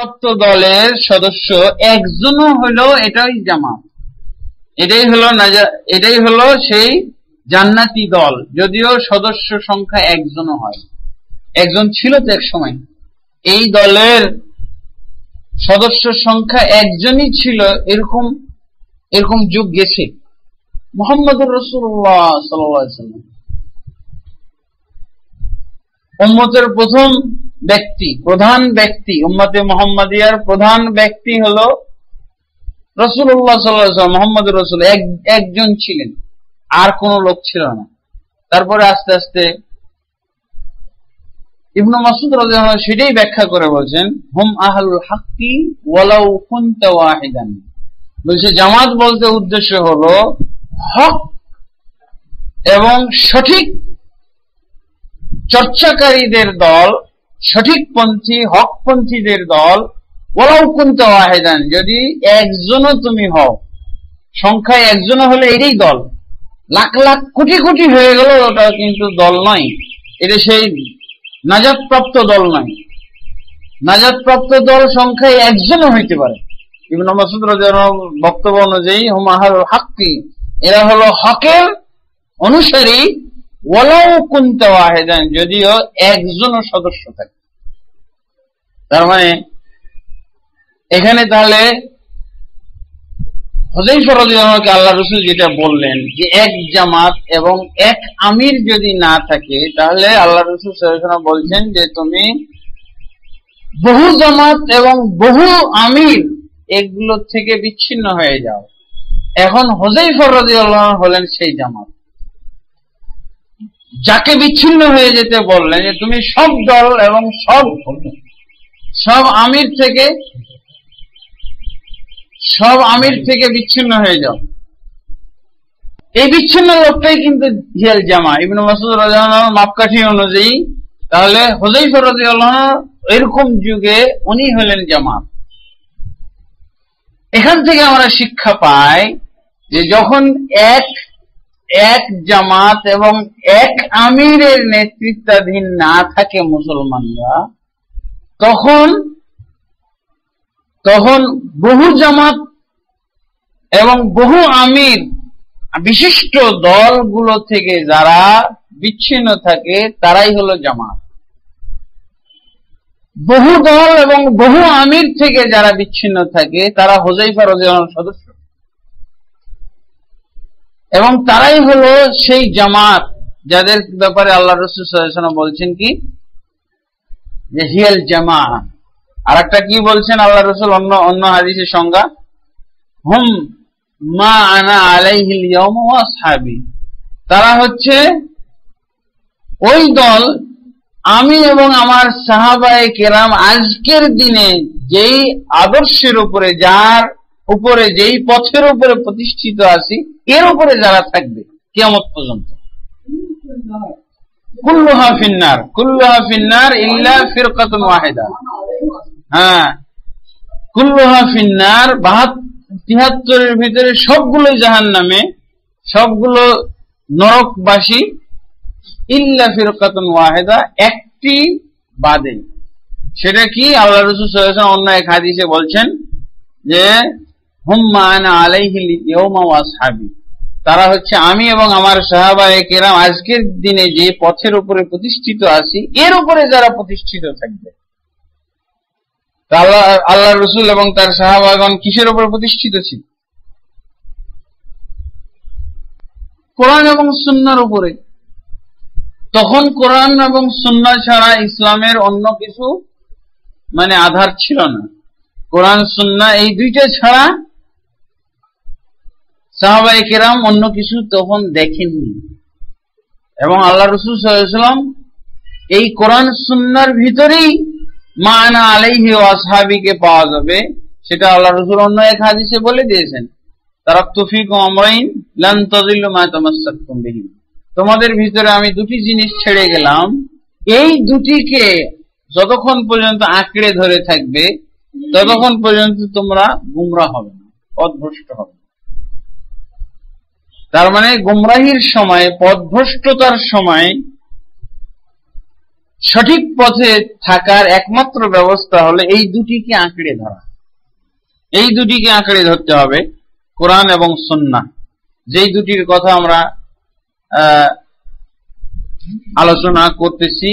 সত্য দলের সদস্য একজনও হলো এটাই জামাত। এটাই হলো এটাই হলো সেই জান্নাতি দল, যদিও সদস্য সংখ্যা একজনও হয়। একজন ছিল তো এক সময়। এই দলের সদস্য সংখ্যা একজনই ছিল, এরকম এরকম যুগ গেছে। মোহাম্মদুর রসুল্লাহ সাল্লাম উম্মতের প্রথম ব্যক্তি, প্রধান ব্যক্তি, উম্মতে মোহাম্মদিয়ার প্রধান ব্যক্তি হল রসুল্লাহ সাল্লাহ মোহাম্মদ রসুল একজন ছিলেন। আর কোন লোক ছিল না। তারপরে আস্তে আস্তে ইবনু মাসুদ রাহ সেটাই ব্যাখ্যা করে বলছেন, হুম আহলুল হাক্কি ওয়ালাউ কুনতা ওয়াহিদান। বলছে, জামাত বলতে উদ্দেশ্য হলো হক এবং সঠিক চর্চাকারীদের দল সঠিকপন্থী হকপন্থীদের দল ওলাও কুনতা ওয়াহিদান, যদি একজনও তুমি হও, সংখ্যায় একজনও হলে এটাই দল। লাখ লাখ কোটি কোটি হয়ে গেল ওটা কিন্তু দল নয়। এটা সেই নাজাদপ্রাপ্ত দল নয়। নাজাদপ্রাপ্ত দল সংখ্যায় একজনও হইতে পারে। ইবন মাসুদ বক্তব্য অনুযায়ী হুমাহার হাক্কি, এরা হলো হকের অনুসারী ওলাও কুনতে ওয়াহেদান, যদিও একজনও সদস্য থাকে। তার মানে এখানে তাহলে হজৈফরকে আল্লাহ রসুল যেটা বললেন যে এক জামাত এবং এক আমির যদি না থাকে, তাহলে আল্লাহ রসুল বলছেন যে তুমি বহু জামাত এবং বহু আমির এগুলো থেকে বিচ্ছিন্ন হয়ে যাও। এখন হজৈফর হলেন সেই জামাত। যাকে বিচ্ছিন্ন হয়ে যেতে বললেন যে তুমি সব দল এবং সব সব আমির থেকে, সব আমির থেকে বিচ্ছিন্ন হয়ে যাও। এই বিচ্ছিন্ন লোকটাই কিন্তু হিয়াল জামা। ইবনু মাসুদ রাজান মাপকাঠি অনুযায়ী, তাহলে হজৈফর রাজিউল্লাহ এরকম যুগে উনি হলেন জামাত এখান থেকে আমরা শিক্ষা পাই যে যখন এক এক জামাত এবং এক আমিরের নেতৃত্বাধীন না থাকে মুসলমানরা তখন তখন বহু জামাত এবং বহু আমির, বিশিষ্ট দলগুলো থেকে যারা বিচ্ছিন্ন থাকে, তারাই হলো জামাত। বহু দল এবং বহু আমির থেকে যারা বিচ্ছিন্ন থাকে, তারা হোজাইফা রোজান সদস্য। এবং তারাই হলো সেই জামাত, যাদের ব্যাপারে আল্লাহ রসুল বলছেন কি যে হিয়াল জামা আর একটা কি বলছেন আল্লাহ রসুল? অন্য অন্য হাদিসের সংজ্ঞা। হুম মা আনা আলাইহিল সাহাবি তারা হচ্ছে ওই দল, আমি এবং আমার সাহাবায়ে কেরাম আজকের দিনে যেই আদর্শের উপরে, যার উপরে, যেই পথের উপরে প্রতিষ্ঠিত আছি, এর উপরে যারা থাকবে কেমত পর্যন্ত। কুল্লুহা হ্যাঁ ভিতরে সবগুলো জাহান নামে সবগুলো নরকবাসী ইল্লা ফিরকাতুন ওয়াহেদা, একটি বাদে। সেটা কি? আল্লাহ রসুল অন্য এক হাদিসে বলছেন যে, হুম্মা আনা আলাইহিল ইয়ৌমা ওয়াসহাবি তারা হচ্ছে আমি এবং আমার সাহাবায়ে কেরাম আজকের দিনে যে পথের উপরে প্রতিষ্ঠিত আছি, এর উপরে যারা প্রতিষ্ঠিত থাকবে। আল্লাহ আল্লাহ রসুল এবং তার সাহাবাগন কিসের উপরে প্রতিষ্ঠিত ছিল? কোরআন এবং সুন্নার উপরে। তখন কোরআন এবং সুন্না ছাড়া ইসলামের অন্য কিছু মানে আধার ছিল না। কোরআন, সুন্না এই দুইটা ছাড়া সাহাবাই অন্য কিছু তখন দেখেননি। এবং আল্লাহ রসুল সাল্লাম এই কোরআন সুন্নার ভিতরেই মানা আলাইহি ওয়াসহাবিকে পাওয়া যাবে, সেটা আল্লাহ রসুল অন্য এক হাদিসে বলে দিয়েছেন। তারা তুফিক তাজিল্লু মা তামাসসাকতুম বিহি। তোমাদের ভিতরে আমি দুটি জিনিস ছেড়ে গেলাম। এই দুটিকে যতক্ষণ পর্যন্ত আঁকড়ে ধরে থাকবে, ততক্ষণ পর্যন্ত তোমরা গুমরা হবে না পথভ্রষ্ট হবে তার মানে গুমরাহির সময়, পথভ্রষ্টতার সময় সঠিক পথে থাকার একমাত্র ব্যবস্থা হলো এই দুটিকে আঁকড়ে ধরা। এই দুটিকে আঁকড়ে ধরতে হবে কোরআন এবং সন্না যেই দুটির কথা আমরা আলোচনা করতেছি,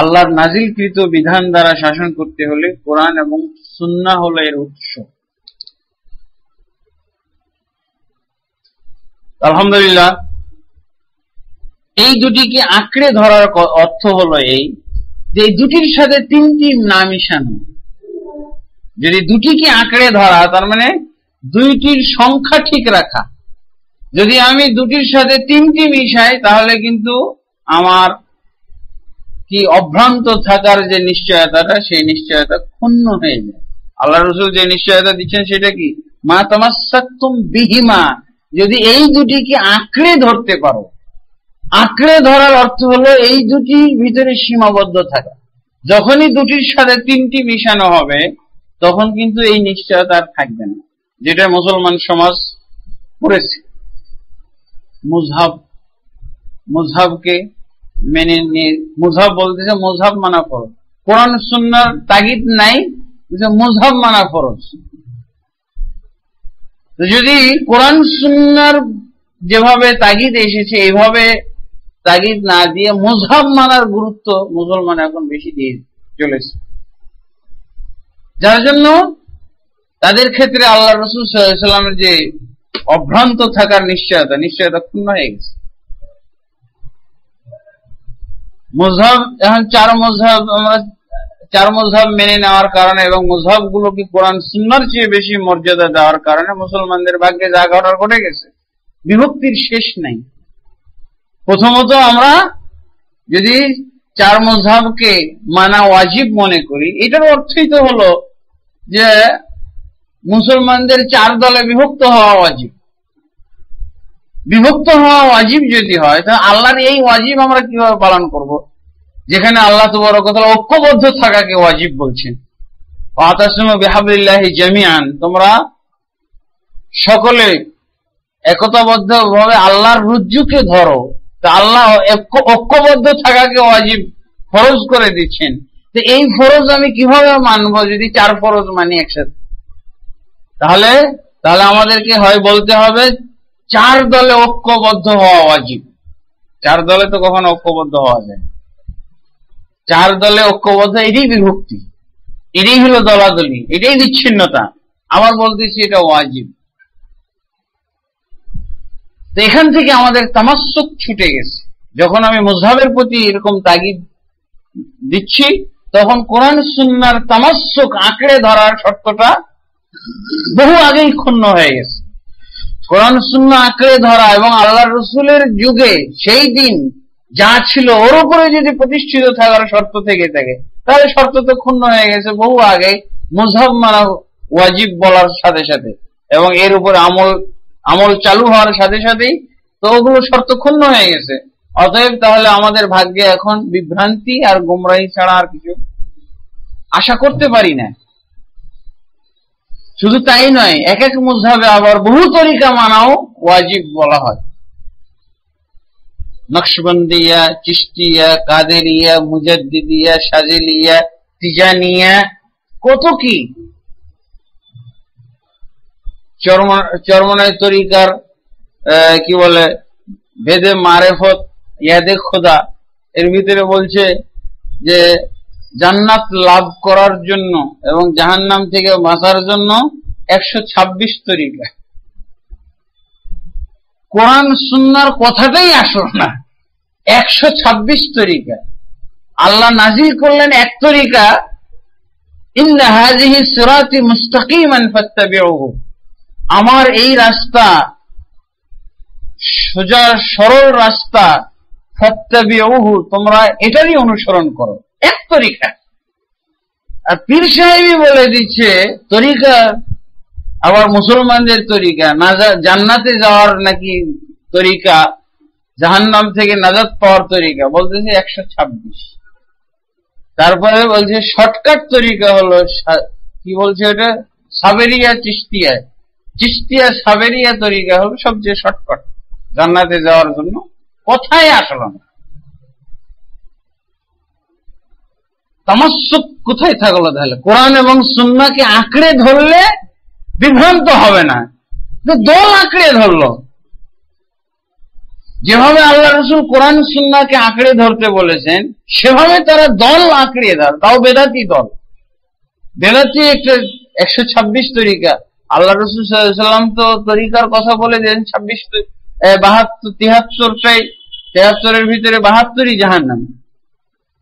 আল্লাহর নাজিলকৃত বিধান দ্বারা শাসন করতে হলে কোরআন এবং সুন্না হলো এর উৎস। আলহামদুলিল্লাহ। এই দুটিকে আঁকড়ে ধরার অর্থ হলো এই যে দুটির সাথে তিনটি না মিশানো। যদি দুটিকে আঁকড়ে ধরা, তার মানে দুইটির সংখ্যা ঠিক রাখা। যদি আমি দুটির সাথে তিনটি মিশাই, তাহলে কিন্তু আমার কি অভ্রান্ত থাকার যে নিশ্চয়তাটা, সেই নিশ্চয়তা ক্ষুণ্ণ হয়ে যায়। আল্লাহ রসুল যে নিশ্চয়তা দিচ্ছেন, সেটা কি? মা তামাসাক্তুম বিহিমা। যদি এই দুটিকে আঁকড়ে ধরতে পারো, আঁকড়ে ধরার অর্থ হলো এই দুটির ভিতরে সীমাবদ্ধ থাকা। যখনই দুটির সাথে তিনটি মিশানো হবে, তখন কিন্তু এই নিশ্চয়তা আর থাকবে না, যেটা মুসলমান সমাজ করেছে। মুজহাব, মুজহাবকে মেনে নিয়ে, মুজহাব বলতেছে, মুজহাব মানা ফরজ। কোরআন, সুন্নার তাগিদ নাই মুজহাব মানা ফরজ। যদি কোরআন সুন্নার যেভাবে তাগিদ এসেছে এইভাবে তাগিদ না দিয়ে মুজহাব মানার গুরুত্ব মুসলমান এখন বেশি দিয়ে চলেছে। যার জন্য তাদের ক্ষেত্রে আল্লাহ রসুল সাল্লামের যে অভ্রান্ত থাকার নিশ্চয়তা নিশ্চয়তা ক্ষুণ্ণ হয়ে গেছে। মজহব এখন চার মজহব আমরা চার মজহব মেনে নেওয়ার কারণে এবং মজহব গুলোকে কোরআন সুন্নার চেয়ে বেশি মর্যাদা দেওয়ার কারণে মুসলমানদের ভাগ্যে যা ঘটার ঘটে গেছে। বিভক্তির শেষ নাই। প্রথমত আমরা যদি চার মজহাবকে মানা ওয়াজিব মনে করি, এটার অর্থই তো হলো যে মুসলমানদের চার দলে বিভক্ত হওয়া ওয়াজিব। বিভক্ত হওয়া ওয়াজিব যদি হয় তাহলে আল্লাহর এই ওয়াজিব আমরা কীভাবে পালন করব? যেখানে আল্লাহ তো বড় কথা ঐক্যবদ্ধ থাকাকে ওয়াজিব বলছেন। জামিয়ান তোমরা সকলে একতাবদ্ধ ভাবে আল্লাহর রুজ্জুকে ধরো। তা আল্লাহ ঐক্যবদ্ধ থাকাকে ওয়াজিব ফরজ করে দিচ্ছেন। তো এই ফরজ আমি কীভাবে মানবো যদি চার ফরজ মানি একসাথে? তাহলে তাহলে আমাদেরকে হয় বলতে হবে, চার দলে ঐক্যবদ্ধ হওয়া ওয়াজিব। চার দলে তো কখনো ঐক্যবদ্ধ হওয়া যায় চার দলে ঐক্যবদ্ধ, এটাই বিভক্তি। এটাই হলো দলাদলি, এটাই বিচ্ছিন্নতা। আবার বলতেছি এটা ওয়াজিব। তো এখান থেকে আমাদের তামাসুক ছুটে গেছে। যখন আমি মুজহাবের প্রতি এরকম তাগিদ দিচ্ছি, তখন কোরআন সুন্নার তামাসুক আঁকড়ে ধরার শর্তটা বহু আগেই ক্ষুণ্ণ হয়ে গেছে। কোরআন শূন্য আঁকড়ে ধরা এবং আল্লাহ রসুলের যুগে সেই দিন যা ছিল ওর উপরে যদি প্রতিষ্ঠিত থাকার শর্ত থেকে থাকে, তাহলে শর্ত তো ক্ষুণ্ণ হয়ে গেছে বহু আগে মুজহাব মানা ওয়াজিব বলার সাথে সাথে এবং এর উপরে আমল আমল চালু হওয়ার সাথে সাথেই তো ওগুলো শর্ত ক্ষুণ্ণ হয়ে গেছে। অতএব তাহলে আমাদের ভাগ্যে এখন বিভ্রান্তি আর গুমরাহি ছাড়া আর কিছু আশা করতে পারি না। শুধু তাই নয়, এক এক মুজহাবে আবার বহু তরিকা মানাও ওয়াজিব বলা হয়। নকশবন্দিয়া চিস্তিয়া কাদেরিয়া মুজাদ্দিদিয়া সাজেলিয়া তিজানিয়া কত কি চরমনায় তরিকার কি বলে ভেদে মারেফত ইয়াদে খোদা এর ভিতরে বলছে যে, জান্নাত লাভ করার জন্য এবং জাহান্নাম থেকে বাঁচার জন্য একশো ছাব্বিশ তরিকা। কোরআন সুন্নার কথাটাই আসল না। একশো ছাব্বিশ তরিকা। আল্লাহ নাজির করলেন এক তরিকা আমার এই রাস্তা সোজা সরল রাস্তা তোমরা এটারই অনুসরণ করো। এক তরিকা। আর পীর সাহেবই বলে দিচ্ছে, তরিকা আবার মুসলমানদের তরিকা জান্নাতে যাওয়ার নাকি তরিকা, জাহান্নাম থেকে নাজাদ পাওয়ার তরিকা, বলতেছে একশো ছাব্বিশ। তারপরে বলছে, শর্টকাট তরিকা হলো কি বলছে ওটা? সাবেরিয়া চিস্তিয়া চিস্তিয়া সাবেরিয়া তরিকা হলো সবচেয়ে শর্টকাট, জান্নাতে যাওয়ার জন্য। কোথায় আসলো না। তামাসুক কোথায় থাকল তাহলে? কোরআন এবং সুন্নাকে আঁকড়ে ধরলে বিভ্রান্ত হবে না। দল আঁকড়ে ধরলো। যেভাবে আল্লাহ রসুল কোরআন সুন্নাকে আঁকড়ে ধরতে বলেছেন, সেভাবে তারা দল আঁকড়ে ধর তাও বেদাতি দল। বেদাতি একটা একশো ছাব্বিশ তরিকা। আল্লাহ রসুল সাল্লাম তো তরিকার কথা বলে দেন ছাব্বিশ বাহাত্তর, তিহাত্তরটাই, তেহাত্তরের ভিতরে বাহাত্তরই জাহান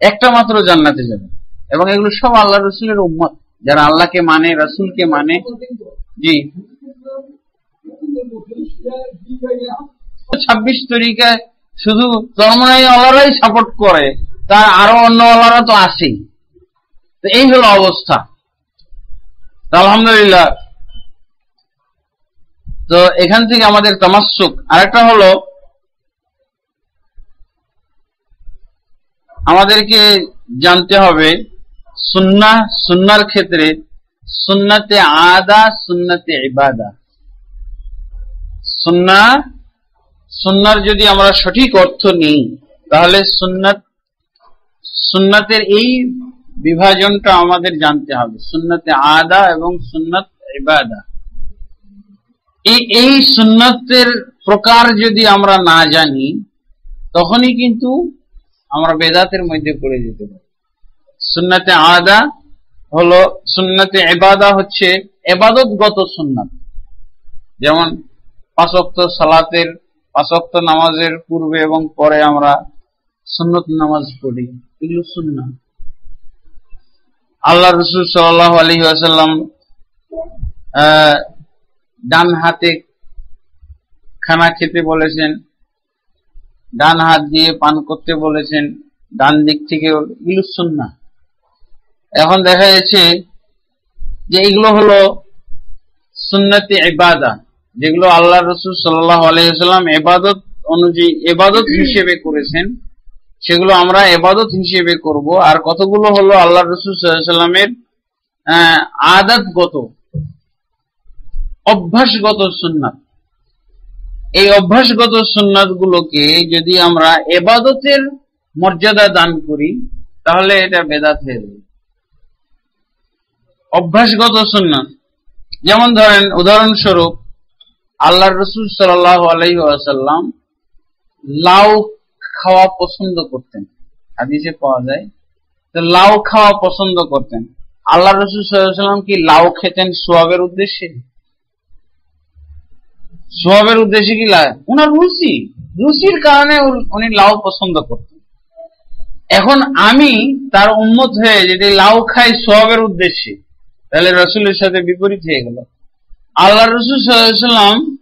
একটা মাত্র জান্নাতে যাবে। এবং এগুলো সব আল্লাহ রসুলের উম্মত। যারা আল্লাহকে মানে রসুলকে মানে জি। ছাব্বিশ তরিকায় শুধু চরমনাই আল্লাহরাই সাপোর্ট করে, তার আরও অন্য আল্লাহরা তো আছেই। তো এই হলো অবস্থা। আলহামদুলিল্লাহ। তো এখান থেকে আমাদের তামাসুক আরেকটা হলো, আমাদেরকে জানতে হবে সুন্না, সুন্নার ক্ষেত্রে সুন্নাতে আদা, সুন্নাতে ইবাদা। সুন্না, সুন্নার যদি আমরা সঠিক অর্থ নিই, তাহলে সুন্নাত, সুন্নাতের এই বিভাজনটা আমাদের জানতে হবে। সুন্নাতে আদা এবং সুন্নাত ইবাদা। এই এই সুন্নাতের প্রকার যদি আমরা না জানি, তখনই কিন্তু আমরা বেদাতের মধ্যে পড়ে যেতে পারি। সুন্নাতে আদা হলো সুন্নাতে এবাদা হচ্ছে এবাদতগত সুন্নাত। যেমন পাঁচক্ত সালাতের পাঁচক্ত নামাজের পূর্বে এবং পরে আমরা সুন্নত নামাজ পড়ি। এগুলো সুন্না আল্লাহ রসুল সাল্লাহ আলী আসাল্লাম ডান হাতে খানা খেতে বলেছেন ডান হাত দিয়ে পান করতে বলেছেন ডান দিক থেকে এগুলো সুন্না এখন দেখা যাচ্ছে যে এগুলো হলো সুন্নতি ইবাদা যেগুলো আল্লাহ রসুল সাল্লাহ আলাইসাল্লাম এবাদত অনুযায়ী এবাদত হিসেবে করেছেন। সেগুলো আমরা এবাদত হিসেবে করব। আর কতগুলো হলো আল্লাহ রসুল সাল্লামের আদাতগত অভ্যাসগত সুন্নাত। এই অভ্যাসগত সুন্নাত গুলোকে যদি আমরা এবাদতের মর্যাদা দান করি তাহলে এটা বেদাত হয়ে যাবে। অভ্যাসগত সুন্নাত। যেমন ধরেন, উদাহরণস্বরূপ আল্লাহ রসুল সাল্লাহ আলাইসাল্লাম লাউ খাওয়া পছন্দ করতেন। হাদিসে পাওয়া যায়, তো লাউ খাওয়া পছন্দ করতেন। আল্লাহ রসুল সাল্লাম কি লাউ খেতেন সোয়াবের উদ্দেশ্যে? সোয়াবের উদ্দেশ্যে কি লাউ? উনার রুচি। রুচির কারণে উনি লাউ পছন্দ করতেন। এখন আমি তার উন্মত হয়ে যদি লাউ খাই সোয়াবের উদ্দেশ্যে তাহলে রসুলের সাথে বিপরীত হয়ে গেল। আল্লাহ রসুল সাল্লাম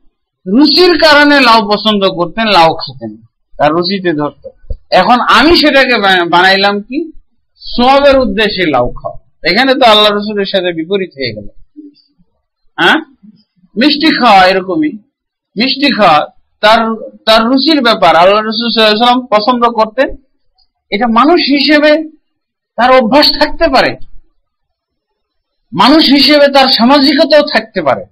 রুচির কারণে লাউ পছন্দ করতেন, লাউ খেতেন, তার রুচিতে ধরত। এখন আমি সেটাকে বানাইলাম কি? সোয়াবের উদ্দেশ্যে লাউ খাওয়া। এখানে তো আল্লাহ রসুলের সাথে বিপরীত হয়ে গেল। হ্যাঁ? মিষ্টি খাওয়া এরকমই। মিষ্টি খাওয়া তার তার রুচির ব্যাপার। আল্লাহ রসুলাম পছন্দ করতেন। এটা মানুষ হিসেবে তার অভ্যাস থাকতে পারে। মানুষ হিসেবে তার সামাজিকতাও থাকতে পারে।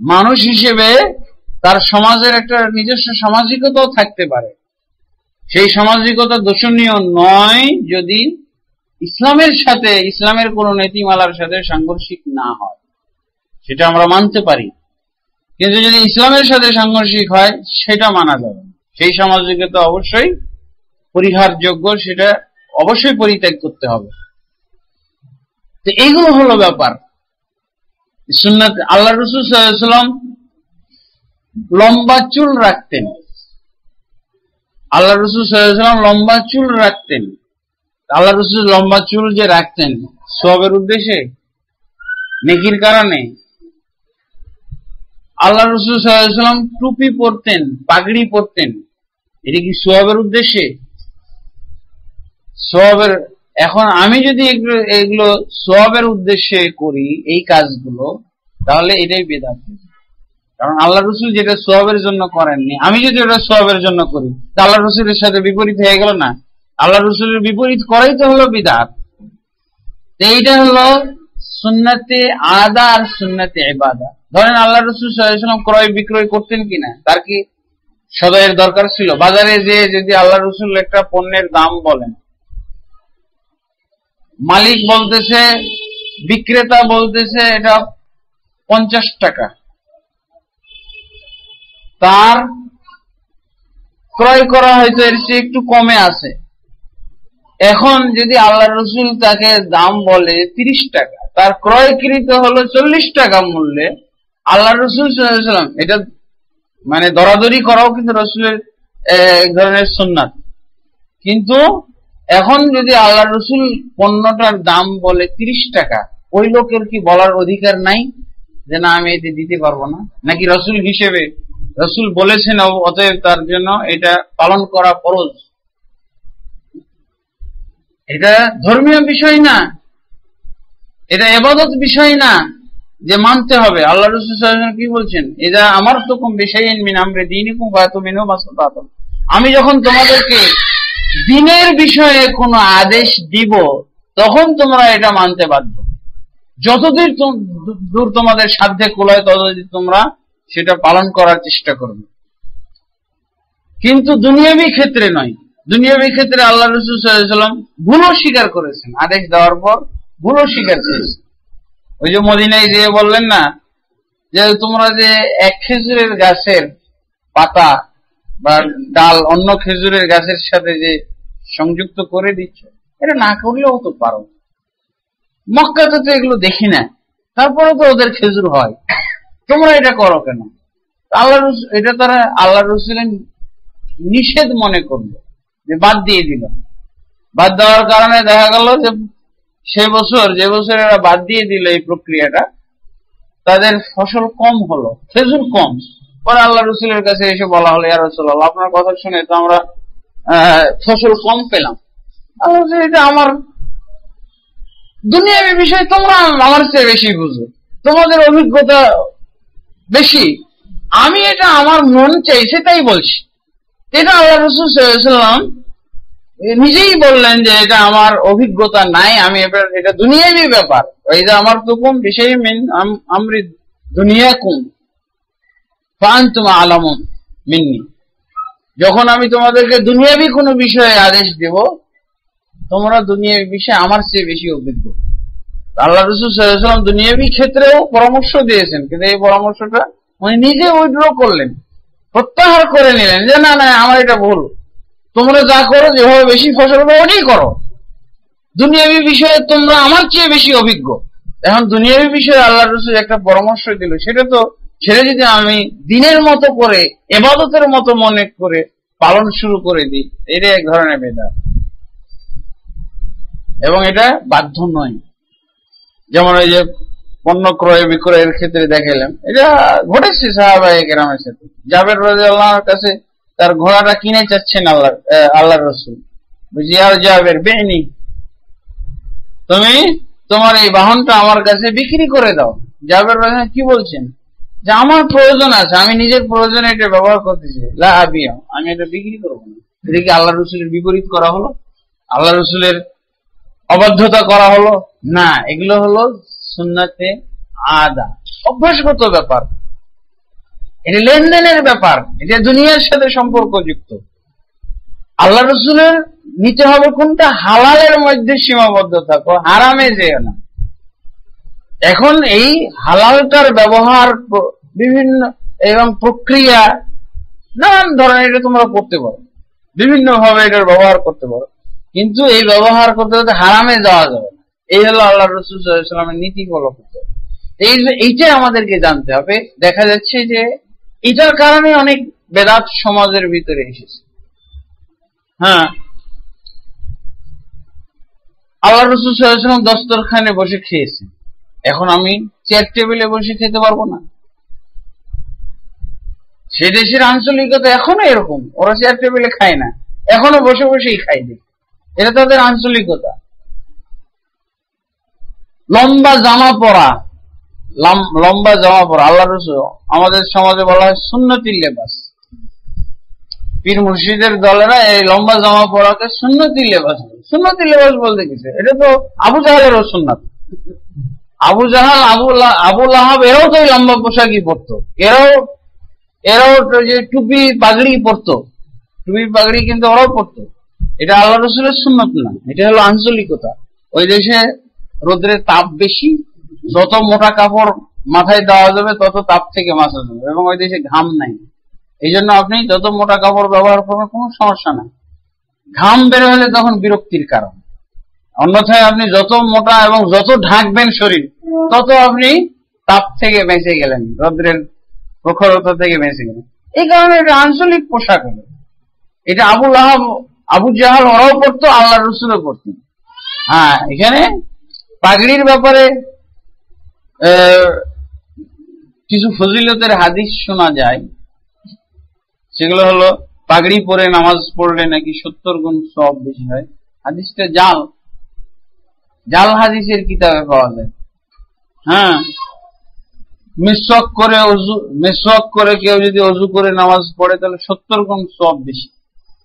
মানুষ হিসেবে তার সমাজের একটা নিজস্ব সামাজিকতাও থাকতে পারে। সেই সামাজিকতা দোষণীয় নয় যদি ইসলামের সাথে, ইসলামের কোন নীতিমালার সাথে সাংঘর্ষিক না হয়। সেটা আমরা মানতে পারি। কিন্তু যদি ইসলামের সাথে সাংঘর্ষিক হয়, সেটা মানা যাবে সেই সামাজিকতা অবশ্যই পরিহারযোগ্য, সেটা অবশ্যই পরিত্যাগ করতে হবে। তো এইগুলো হলো ব্যাপার। আল্লাহ রসুল লম্বা চুল রাখতেন। আল্লাহ রসুল লম্বা চুল রাখতেন। আল্লাহ রসুল লম্বা চুল যে রাখতেন সবের উদ্দেশ্যে? নেকির কারণে? আল্লাহ রসুল টুপি পরতেন, পাগড়ি পরতেন। এটা কি সোয়াবের উদ্দেশ্যে? সোয়াবের এখন আমি যদি এগুলো সোয়াবের উদ্দেশ্যে করি, এই কাজগুলো, তাহলে এটাই বেদাত কারণ আল্লাহ রসুল যেটা সোয়াবের জন্য করেননি, আমি যদি ওটা সোয়াবের জন্য করি, তা আল্লাহ রসুলের সাথে বিপরীত হয়ে গেল না। আল্লাহ রসুলের বিপরীত করাই তো হলো বিদাত। এইটা হলো সুন্নাতে আদা আর সুন্নাতে এবাদা ধরেন আল্লাহ রসুল সাল্লাম ক্রয় বিক্রয় করতেন কিনা, তার কি সদয়ের দরকার ছিল? বাজারে যে যদি আল্লাহ রসুল একটা পণ্যের দাম বলেন মালিক বলতেছে, বিক্রেতা বলতেছে, এটা পঞ্চাশ টাকা। তার ক্রয় করা হয়তো এর চেয়ে একটু কমে আছে। এখন যদি আল্লাহ রসুল তাকে দাম বলে তিরিশ টাকা, তার ক্রয়কৃত হলো চল্লিশ টাকা মূল্যে আল্লাহ রসুল সাল্লাম এটা মানে দরাদরি করাও কিন্তু রসুলের ধরনের সুন্নাত। কিন্তু এখন যদি আল্লাহ রসুল পণ্যটার দাম বলে তিরিশ টাকা, ওই লোকের কি বলার অধিকার নাই যে না, আমি এটি দিতে পারব না? নাকি রসুল হিসেবে, রসুল বলেছেন অতএব তার জন্য এটা পালন করা ফরজ? এটা ধর্মীয় বিষয় না। এটা এবাদত বিষয় না, যে মানতে হবে। আল্লাহ রসুল কি বলছেন? এটা আমার তো কম বিষয় আমি যখন তোমাদেরকে দিনের বিষয়ে কোন আদেশ দিব, তখন তোমরা এটা মানতে বাধ্য। যতদূর দূর তোমাদের সাধ্যে কোলায় ততদিন তোমরা সেটা পালন করার চেষ্টা করবে। কিন্তু দুনিয়াবি ক্ষেত্রে নয়। দুনিয়াবি ক্ষেত্রে আল্লাহ রসুলাম ভুলও স্বীকার করেছেন। আদেশ দেওয়ার পর ভুলও স্বীকার করেছেন। ওই যে মদিনায় যে বললেন না, যে তোমরা যে এক খেজুরের গাছের পাতা বা ডাল অন্য খেজুরের গাছের সাথে যে সংযুক্ত করে দিচ্ছ, এটা না করলেও তো পারো। মক্কাতে তো এগুলো দেখি না তারপরে তো ওদের খেজুর হয়। তোমরা এটা করো কেন? আল্লাহ এটা তারা আল্লাহ রসুলের নিষেধ মনে করল, যে বাদ দিয়ে দিল। বাদ দেওয়ার কারণে দেখা গেল যে সে বছর, যে বছর এরা বাদ দিয়ে দিল এই প্রক্রিয়াটা, তাদের ফসল কম হলো, খেজুর কম। পরে আল্লাহ রসুলের কাছে এসে বলা হলো, ইয়া রসুল্লাহ আপনার কথা শুনে তো আমরা ফসল কম পেলাম। আমার দুনিয়াবী বিষয়, তোমরা আমার চেয়ে বেশি বুঝো। তোমাদের অভিজ্ঞতা বেশি। আমি এটা আমার মন চাই সেটাই বলছি। এটা আল্লাহ রসুল সাল্লাম নিজেই বললেন যে, এটা আমার অভিজ্ঞতা নাই, আমি এটা দুনিয়াবি ব্যাপার। এই যে আমার তো কম বিষয় মিন আমরি দুনিয়া কুম মিন্নি। যখন আমি তোমাদেরকে দুনিয়াবি কোনো বিষয়ে আদেশ দেব, তোমরা দুনিয়াবি বিষয়ে আমার চেয়ে বেশি অভিজ্ঞ। আল্লাহ রসুল সাল্লাম দুনিয়াবি ক্ষেত্রেও পরামর্শ দিয়েছেন, কিন্তু এই পরামর্শটা উনি নিজে উইড্র করলেন। প্রত্যাহার করে নিলেন যে, না না, আমার এটা ভুল। তোমরা যা করো, যেভাবে বেশি ফসল হবে ওটাই করো। দুনিয়াবি বিষয়ে তোমরা আমার চেয়ে বেশি অভিজ্ঞ। এখন দুনিয়াবি বিষয়ে আল্লাহ রসুল একটা পরামর্শ দিল, সেটা তো ছেড়ে যদি আমি দিনের মতো করে, এবাদতের মতো মনে করে পালন শুরু করে দিই এটা এক ধরনের বেদা এবং এটা বাধ্য নয়। যেমন ওই যে পণ্য ক্রয় বিক্রয়ের ক্ষেত্রে দেখালাম এটা ঘটেছে সাহাবাহিক গ্রামের সাথে। জাবের আল্লাহর কাছে তার ঘোড়াটা কিনে চাচ্ছেন আল্লাহ আল্লাহ রসুল। বুঝি আর জাবের বেনি তুমি তোমার এই বাহনটা আমার কাছে বিক্রি করে দাও। জাবের রাজা কি বলছেন? যে আমার প্রয়োজন আছে, আমি নিজের প্রয়োজনে এটা ব্যবহার করতে চাই আমি এটা বিক্রি করব না। এদিকে আল্লাহ রসুলের বিপরীত করা হলো? আল্লাহ রসুলের অবাধ্যতা করা হলো? না, এগুলো হলো সুন্নাতে আদা। অভ্যাসগত ব্যাপার। এটা লেনদেনের ব্যাপার। এটা দুনিয়ার সাথে সম্পর্কযুক্ত। আল্লাহ রসুলের নিতে হবে কোনটা? হালালের মধ্যে সীমাবদ্ধ থাকো, হারামে যেও না। এখন এই হালালটার ব্যবহার বিভিন্ন এবং প্রক্রিয়া নানান ধরনের এটা তোমরা করতে পারো। বিভিন্ন ভাবে এটার ব্যবহার করতে পারো। কিন্তু এই ব্যবহার করতে করতে হারামে যাওয়া যাবে এই হলো আল্লাহ রসুলের নীতি ফলো করতে হবে। এই এইটাই আমাদেরকে জানতে হবে। দেখা যাচ্ছে যে এটার কারণে অনেক বেদাত সমাজের ভিতরে এসেছে। হ্যাঁ। আল্লাহ রসুল সাল্লাম দস্তরখানে বসে খেয়েছে এখন আমি চেয়ার টেবিলে বসে খেতে পারব না। সে দেশের আঞ্চলিকতা এখনও এরকম, ওরা চেয়ার টেবিলে খায় না। এখনও বসে বসেই খাই দিই এটা তাদের আঞ্চলিকতা। লম্বা জামা পরা লম্বা জামা পরা, আল্লাহ রসুল, আমাদের সমাজে বলা হয় সুন্নতির লেবাস। পীর মুর্শিদের দলেরা এই লম্বা জামা পরাকে সুন্নতি লেবাস সুন্নতি লেবাস বলতে কিছু এটা তো আবু জাহালেরও সুন্নত। আবু জাহাল, আবু আবু লাহাব, এরাও তো লম্বা পোশাকই পরতো। এরাও এরাও যে টুপি পাগড়ি পরতো। টুপি পাগড়ি কিন্তু ওরাও পরতো। এটা আল্লাহ রসুলের সুন্নত না। এটা হলো আঞ্চলিকতা। ওই দেশে রোদ্রের তাপ বেশি, যত মোটা কাপড় মাথায় দেওয়া যাবে, তত তাপ থেকে বাঁচা যাবে। এবং ওই দেশে ঘাম নাই। এই জন্য আপনি যত মোটা কাপড় ব্যবহার করবেন, কোনো সমস্যা নাই। ঘাম বের হলে তখন বিরক্তির কারণ। অন্যথায় আপনি যত মোটা এবং যত ঢাকবেন শরীর, তত আপনি তাপ থেকে বেঁচে গেলেন, রৌদ্রের প্রখরতা থেকে বেঁচে গেলেন। এই কারণে এটা আঞ্চলিক পোশাক হলো এটা আবুল আহাব আবু জাহাল ওরাও পড়তো আল্লাহ রসুলও পড়তেন। হ্যাঁ এখানে পাগড়ির ব্যাপারে কিছু ফজিলতের হাদিস শোনা যায়। সেগুলো হলো, পাগড়ি পরে নামাজ পড়লে নাকি সত্তর গুণ সব বেশি হয়। হাদিসটা জাল। জাল হাদিসের কিতাবে পাওয়া যায়। হ্যাঁ? মিসক করে অজু মিসক করে কেউ যদি অজু করে নামাজ পড়ে, তাহলে সত্তর গুণ সব বেশি।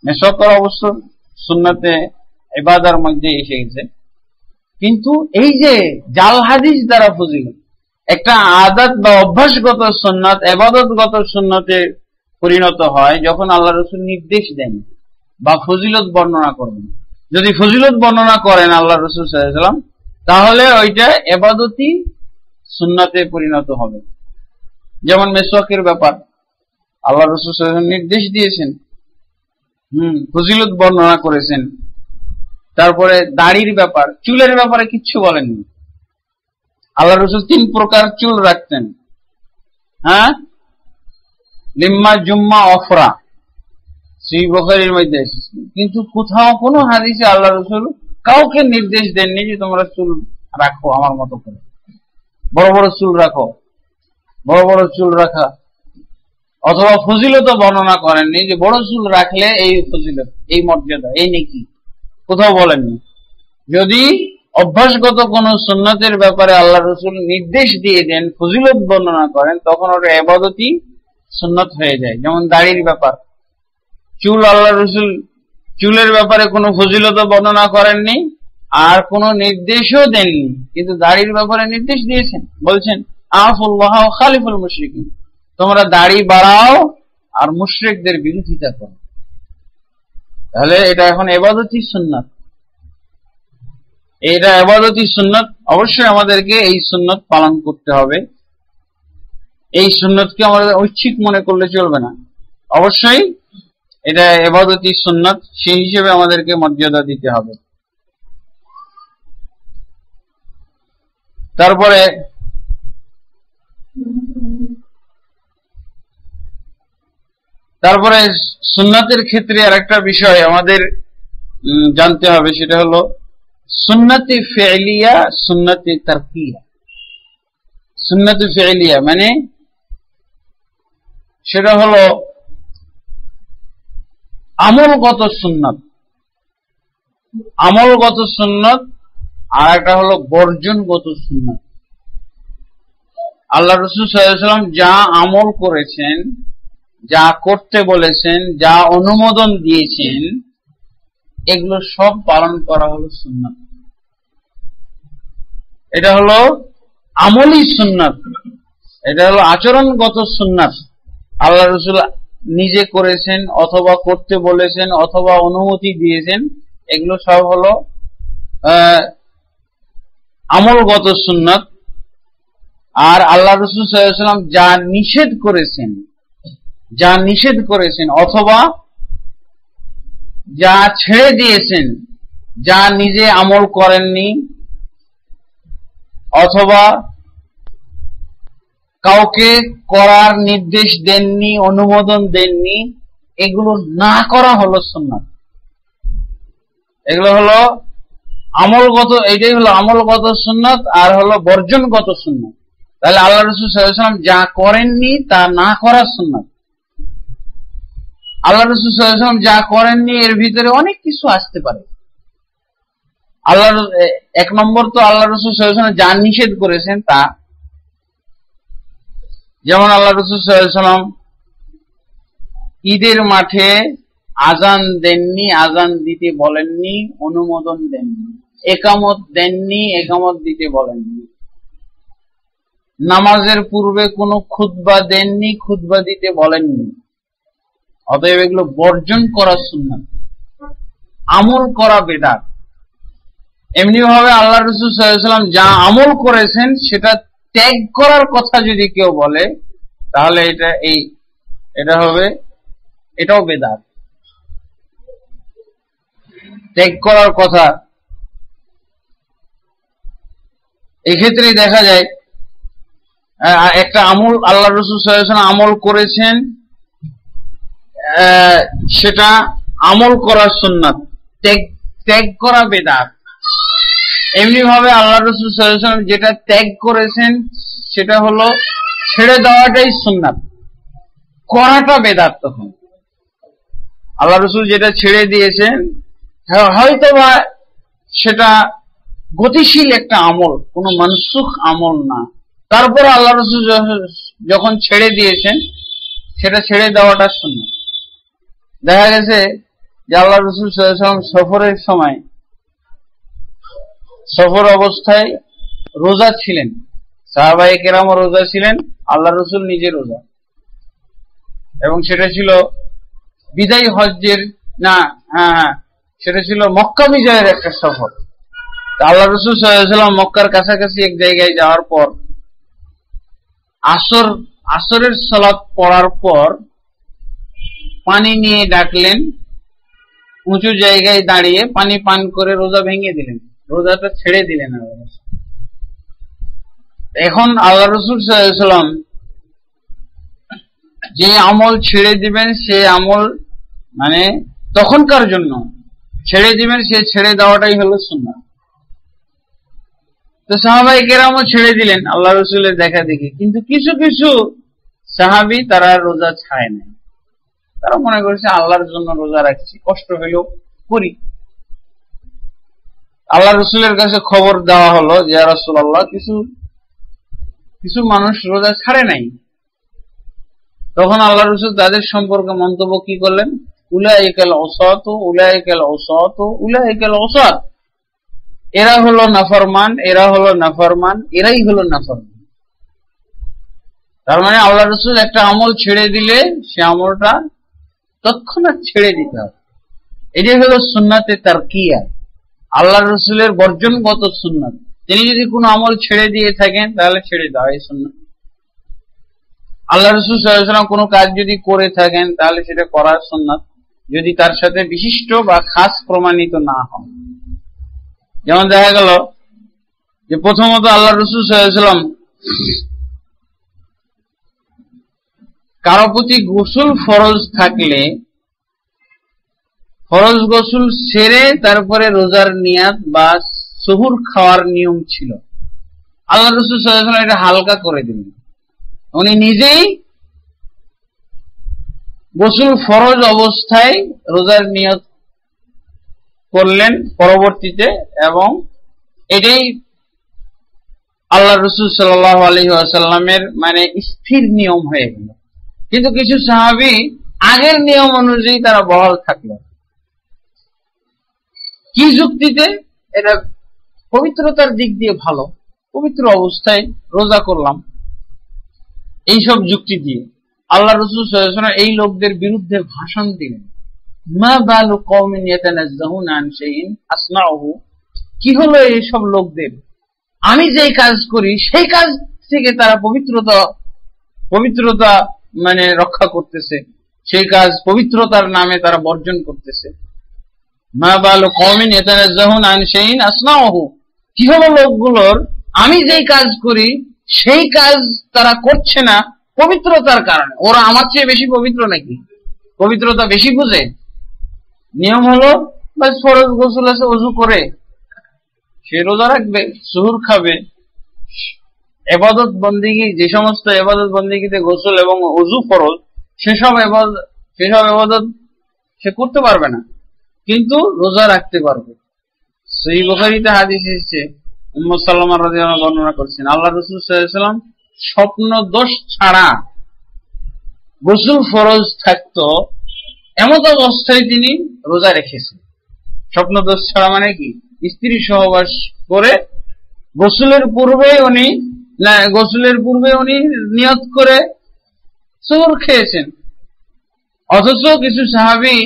মেসক করা অবশ্য সুন্নাতে এবাদার মধ্যে এসে গেছে। কিন্তু এই যে জাল হাদিস দ্বারা ফজিল একটা আদাত বা অভ্যাসগত সুন্নাত এবাদতগত সুন্নতে পরিণত হয় যখন আল্লাহ রসুল নির্দেশ দেন বা ফজিলত বর্ণনা করবেন যদি ফজিলত বর্ণনা করেন আল্লাহ রসুল সাল্লাম তাহলে ওইটা এবাদতি সুন্নাতে পরিণত হবে। যেমন মেসওয়াকের ব্যাপার, আল্লাহ রসুল নির্দেশ দিয়েছেন, হম, ফজিলত বর্ণনা করেছেন। তারপরে দাড়ির ব্যাপার, চুলের ব্যাপারে কিচ্ছু বলেননি। আল্লাহ রসুল তিন প্রকার চুল রাখতেন। হ্যাঁ? লিম্মা, জুম্মা, অফরা। সেই বখারির মধ্যে এসেছে। কিন্তু কোথাও কোনো হাদিসে আল্লাহ রসুল কাউকে নির্দেশ দেননি যে তোমরা চুল রাখো আমার মতো করে। বড় বড় চুল রাখো, বড় বড় চুল রাখা। অথবা ফজিলত বর্ণনা করেননি যে বড় চুল রাখলে এই ফজিলত, এই মর্যাদা, এই নেকি। কোথাও বলেননি। যদি অভ্যাসগত কোন সুন্নতের ব্যাপারে আল্লাহ রসুল নির্দেশ দিয়ে দেন, ফজিলত বর্ণনা করেন, তখন ওটা এবাদতি সুন্নত হয়ে যায়। যেমন দাড়ির ব্যাপার। চুল, আল্লাহ রসুল চুলের ব্যাপারে কোনো ফজিলত বর্ণনা করেননি আর কোনো নির্দেশও দেননি। কিন্তু দাড়ির ব্যাপারে নির্দেশ দিয়েছেন, বলছেন, আফুল্লাহ খালিফুল মুশরিক তোমরা দাড়ি বাড়াও আর মুশরিকদের বিরোধিতা করো। তাহলে এটা এখন এবাদতি সুন্নত। এটা এবাদতি সুন্নত, অবশ্যই আমাদেরকে এই সুন্নত পালন করতে হবে। এই সুন্নতকে আমাদের ঐচ্ছিক মনে করলে চলবে না। অবশ্যই এটা এবাদতি সুন্নত, সেই হিসেবে আমাদেরকে মর্যাদা দিতে হবে। তারপরে তারপরে সুন্নাতের ক্ষেত্রে আর একটা বিষয় আমাদের জানতে হবে, সেটা হলো সুন্নতি ফেলিয়া সুন্নতি তারকিয়া। সুন্নতি ফেলিয়া মানে সেটা হলো আমলগত সুন্নত। আমলগত সুন্নত আর একটা হলো বর্জনগত সুন্নত। আল্লাহ রসুল সাল্লাম যা আমল করেছেন, যা করতে বলেছেন, যা অনুমোদন দিয়েছেন, এগুলো সব পালন করা হলো সুন্নত। এটা হলো আমলি সুন্নত। এটা হলো আচরণগত সুন্নত। আল্লাহ রসুল নিজে করেছেন অথবা করতে বলেছেন অথবা অনুমতি দিয়েছেন, এগুলো সব হলো আমলগত সুন্নত। আর আল্লাহ রসুল সাল্লাম যা নিষেধ করেছেন, যা নিষেধ করেছেন অথবা যা ছেড়ে দিয়েছেন, যা নিজে আমল করেননি, অথবা কাউকে করার নির্দেশ দেননি, অনুমোদন দেননি, এগুলো না করা হলো সুন্নাত। এগুলো হলো আমলগত এটাই হলো আমলগত সুন্নত আর হলো বর্জনগত সুন্নত। তাহলে আল্লাহ রসুল সাল্লাম যা করেননি তা না করার সুন্নত। আল্লাহ রসুল সাল্লাম যা করেননি, এর ভিতরে অনেক কিছু আসতে পারে। আল্লাহ, এক নম্বর তো আল্লাহ রসুল সাল্লাম যা নিষেধ করেছেন তা যেমন আল্লাহ রসুল ঈদের মাঠে আজান দেননি, আজান দিতে বলেননি, অনুমোদন দেননি, একামত দেননি, একামত দিতে বলেননি। নামাজের পূর্বে কোনো খুতবা দেননি, খুতবা দিতে বলেননি। অতএব এগুলো বর্জন করা সুন্নাত, আমল করা বেদাত। এমনি ভাবে আল্লাহ রসুল সাল্লাম যা আমল করেছেন, সেটা ত্যাগ করার কথা যদি কেউ বলে, তাহলে এটা এই, এটা হবে, এটাও বেদাত। ত্যাগ করার কথা। এক্ষেত্রে দেখা যায় একটা আমল, আল্লাহ রসুল আমল করেছেন সেটা আমল করার সুন্নাত। ত্যাগ ত্যাগ করা বেদাত। এমনি ভাবে আল্লাহ রসুল সাল্লাম যেটা ত্যাগ করেছেন, সেটা হলো ছেড়ে দেওয়াটাই সুন্নাত। করাটা বেদাত তখন। আল্লাহ রসুল যেটা ছেড়ে দিয়েছেন হয়তো বা সেটা গতিশীল একটা আমল, কোন মনসুখ আমল না। তারপর আল্লাহ রসুল যখন ছেড়ে দিয়েছেন, সেটা ছেড়ে দেওয়াটা সুন্নাত। দেখা গেছে যে আল্লাহ রসুল সফরের সময় সফর অবস্থায় রোজা ছিলেন। সাহাবাই কেরামও রোজা ছিলেন আল্লাহ রসুল নিজে রোজা। এবং সেটা ছিল বিদায় হজ্জের, না হ্যাঁ হ্যাঁ সেটা ছিল মক্কা বিজয়ের একটা সফর। আল্লাহ রসুল সাল্লাম মক্কার কাছাকাছি এক জায়গায় যাওয়ার পর, আসর, আসরের সলাপ পড়ার পর পানি নিয়ে ডাকলেন, উঁচু জায়গায় দাঁড়িয়ে পানি পান করে রোজা ভেঙে দিলেন। রোজাটা ছেড়ে দিলেন এখন আল্লাহ রসুল সাল্লাম যে আমল ছেড়ে দিবেন, সে আমল মানে তখনকার জন্য ছেড়ে দিবেন, সে ছেড়ে দেওয়াটাই হলো সুন্না তো সাহাবাই কেরামও ছেড়ে দিলেন, আল্লাহ রসুলের দেখা দেখি। কিন্তু কিছু কিছু সাহাবি তারা রোজা ছায় না তারা মনে করছে, আল্লাহর জন্য রোজা রাখছি, কষ্ট হইলেও করি। আল্লাহ রসুলের কাছে খবর দেওয়া হলো যে রসুল আল্লাহ কিছু কিছু মানুষ রোজা ছাড়ে নাই। তখন আল্লাহ রসুল তাদের সম্পর্কে মন্তব্য কি করলেন? অসত অসত এরা হলো নাফরমান, এরা হলো নাফরমান, এরাই হলো নাফরমান। তার মানে আল্লাহ রসুল একটা আমল ছেড়ে দিলে সে আমলটা তৎক্ষণাৎ ছেড়ে দিতে হবে। এটাই হলো সুন্নাতে তার কিয়া আল্লাহ রসুলের বর্জনগত সুন্নাত? তিনি যদি কোনো আমল ছেড়ে দিয়ে থাকেন, তাহলে ছেড়ে দেওয়া এই সুন্নাত। আল্লাহ রসুল সাল্লাম কোনো কাজ যদি করে থাকেন, তাহলে সেটা করার সুন্নাত। যদি তার সাথে বিশিষ্ট বা খাস প্রমাণিত না হয় যেমন দেখা গেল যে প্রথমত আল্লাহ রসুল সাল্লাম কারও প্রতি গোসল ফরজ থাকলে ফরজ গোসল সেরে তারপরে রোজার নিয়াত বা সহুর খাওয়ার নিয়ম ছিল। আল্লাহ রসুল সাল্লাম এটা হালকা করে দিলেন। উনি নিজেই গোসল ফরজ অবস্থায় রোজার নিয়ত করলেন পরবর্তীতে এবং এটাই আল্লাহ রসুল সাল্লাহ আলহি মানে স্থির নিয়ম হয়ে গেল। কিন্তু কিছু সাহাবি আগের নিয়ম অনুযায়ী তারা বহাল থাকল কি যুক্তিতে? এটা পবিত্রতার দিক দিয়ে ভালো। পবিত্র অবস্থায় রোজা করলাম। এইসব যুক্তি দিয়ে। আল্লাহ রসুল এই লোকদের বিরুদ্ধে ভাষণ দিলেন। কি হলো এইসব লোকদের? আমি যেই কাজ করি, সেই কাজ থেকে তারা পবিত্রতা পবিত্রতা মানে রক্ষা করতেছে। সেই কাজ পবিত্রতার নামে তারা বর্জন করতেছে। মা বালু কমিন এতানাজ্জাহুন আন শাইইন আসনাহু কি হলো লোকগুলোর? আমি যেই কাজ করি, সেই কাজ তারা করছে না পবিত্রতার কারণে। ওরা আমার চেয়ে বেশি পবিত্র নাকি? পবিত্রতা বেশি বুঝে? নিয়ম হলো, বাস ফরজ গোসল আছে অজু করে। সে রোজা রাখবে, সুহুর খাবে। এবাদত বন্দিগি, যে সমস্ত এবাদত বন্দিগিতে গোসল এবং অজু ফরজ, সেসব এবাদত সেসব এবাদত সে করতে পারবে না। কিন্তু রোজা রাখতে পারবে। সেই বোখারিতে হাদিস এসেছে সাল্লামা রাদিয়াল্লাহু বর্ণনা করছেন, আল্লাহ রাসূল সাল্লাল্লাহু স্বপ্ন দোষ ছাড়া গোসল ফরজ থাকতো এমন অবস্থায় তিনি রোজা রেখেছেন। স্বপ্ন দোষ ছাড়া মানে কি? স্ত্রী সহবাস করে গোসলের পূর্বে উনি গোসলের পূর্বে উনি নিয়ত করে সুর খেয়েছেন। অথচ কিছু সাহাবি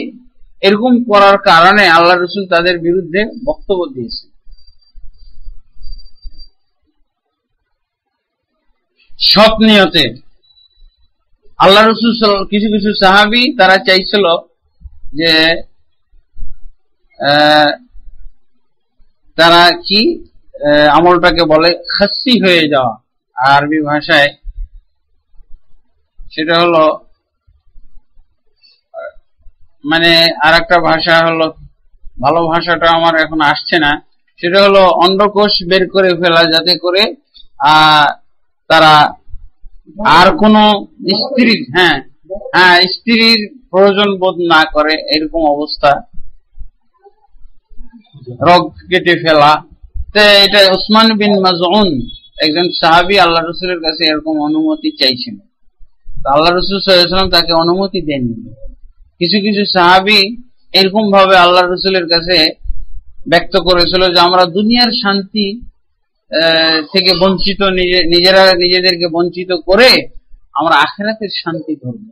এরকম করার কারণে আল্লাহ রসুল তাদের বিরুদ্ধে বক্তব্য দিয়েছে। স্বপ্নীয়তে আল্লাহ রসুল কিছু কিছু সাহাবি তারা চাইছিল যে তারা কি আমলটাকে বলে খাসি হয়ে যাওয়া। আরবি ভাষায় সেটা হলো মানে আর একটা ভাষা হলো, ভালো ভাষাটা আমার এখন আসছে না। সেটা হলো অন্ডকোষ বের করে ফেলা যাতে করে তারা আর কোন স্ত্রীর হ্যাঁ হ্যাঁ স্ত্রীর প্রয়োজন বোধ না করে, এরকম অবস্থা। রগ কেটে ফেলা। তো এটা ওসমান বিন মাজউন, একজন সাহাবি আল্লাহ রসুলের কাছে এরকম অনুমতি চাইছিল আল্লাহ রসুল সাল্লাম তাকে অনুমতি দেননি। কিছু কিছু সাহাবি এরকম ভাবে আল্লাহ রসুলের কাছে ব্যক্ত করেছিল যে আমরা দুনিয়ার শান্তি থেকে বঞ্চিত নিজেরা নিজেদেরকে বঞ্চিত করে আমরা আখেরাতের শান্তি ধরব।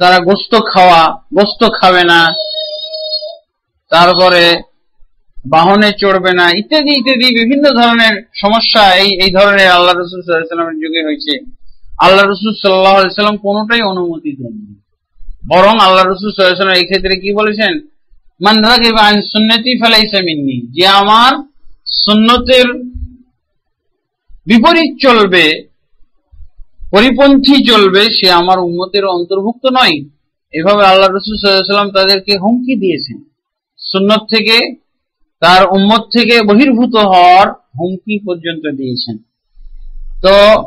তারা গোস্ত খাওয়া, গোস্ত খাবে না, তারপরে বাহনে চড়বে না, ইত্যাদি ইত্যাদি বিভিন্ন ধরনের সমস্যা এই এই ধরনের আল্লাহ রসুল সাল্লামের যুগে হয়েছে। আল্লাহ রসুল সাল্লাহ সাল্লাম কোনোটাই অনুমতি দেননি। বরং আল্লাহ রসুল এই ক্ষেত্রে কি বলেছেন? মিন্নি। যে আমার বিপরীত চলবে, পরিপন্থী চলবে, সে আমার অন্তর্ভুক্ত নয়। এভাবে আল্লাহ রসুল সাল্লাম তাদেরকে হুমকি দিয়েছেন। সুন্নত থেকে তার উম্মত থেকে বহির্ভূত হওয়ার হুমকি পর্যন্ত দিয়েছেন। তো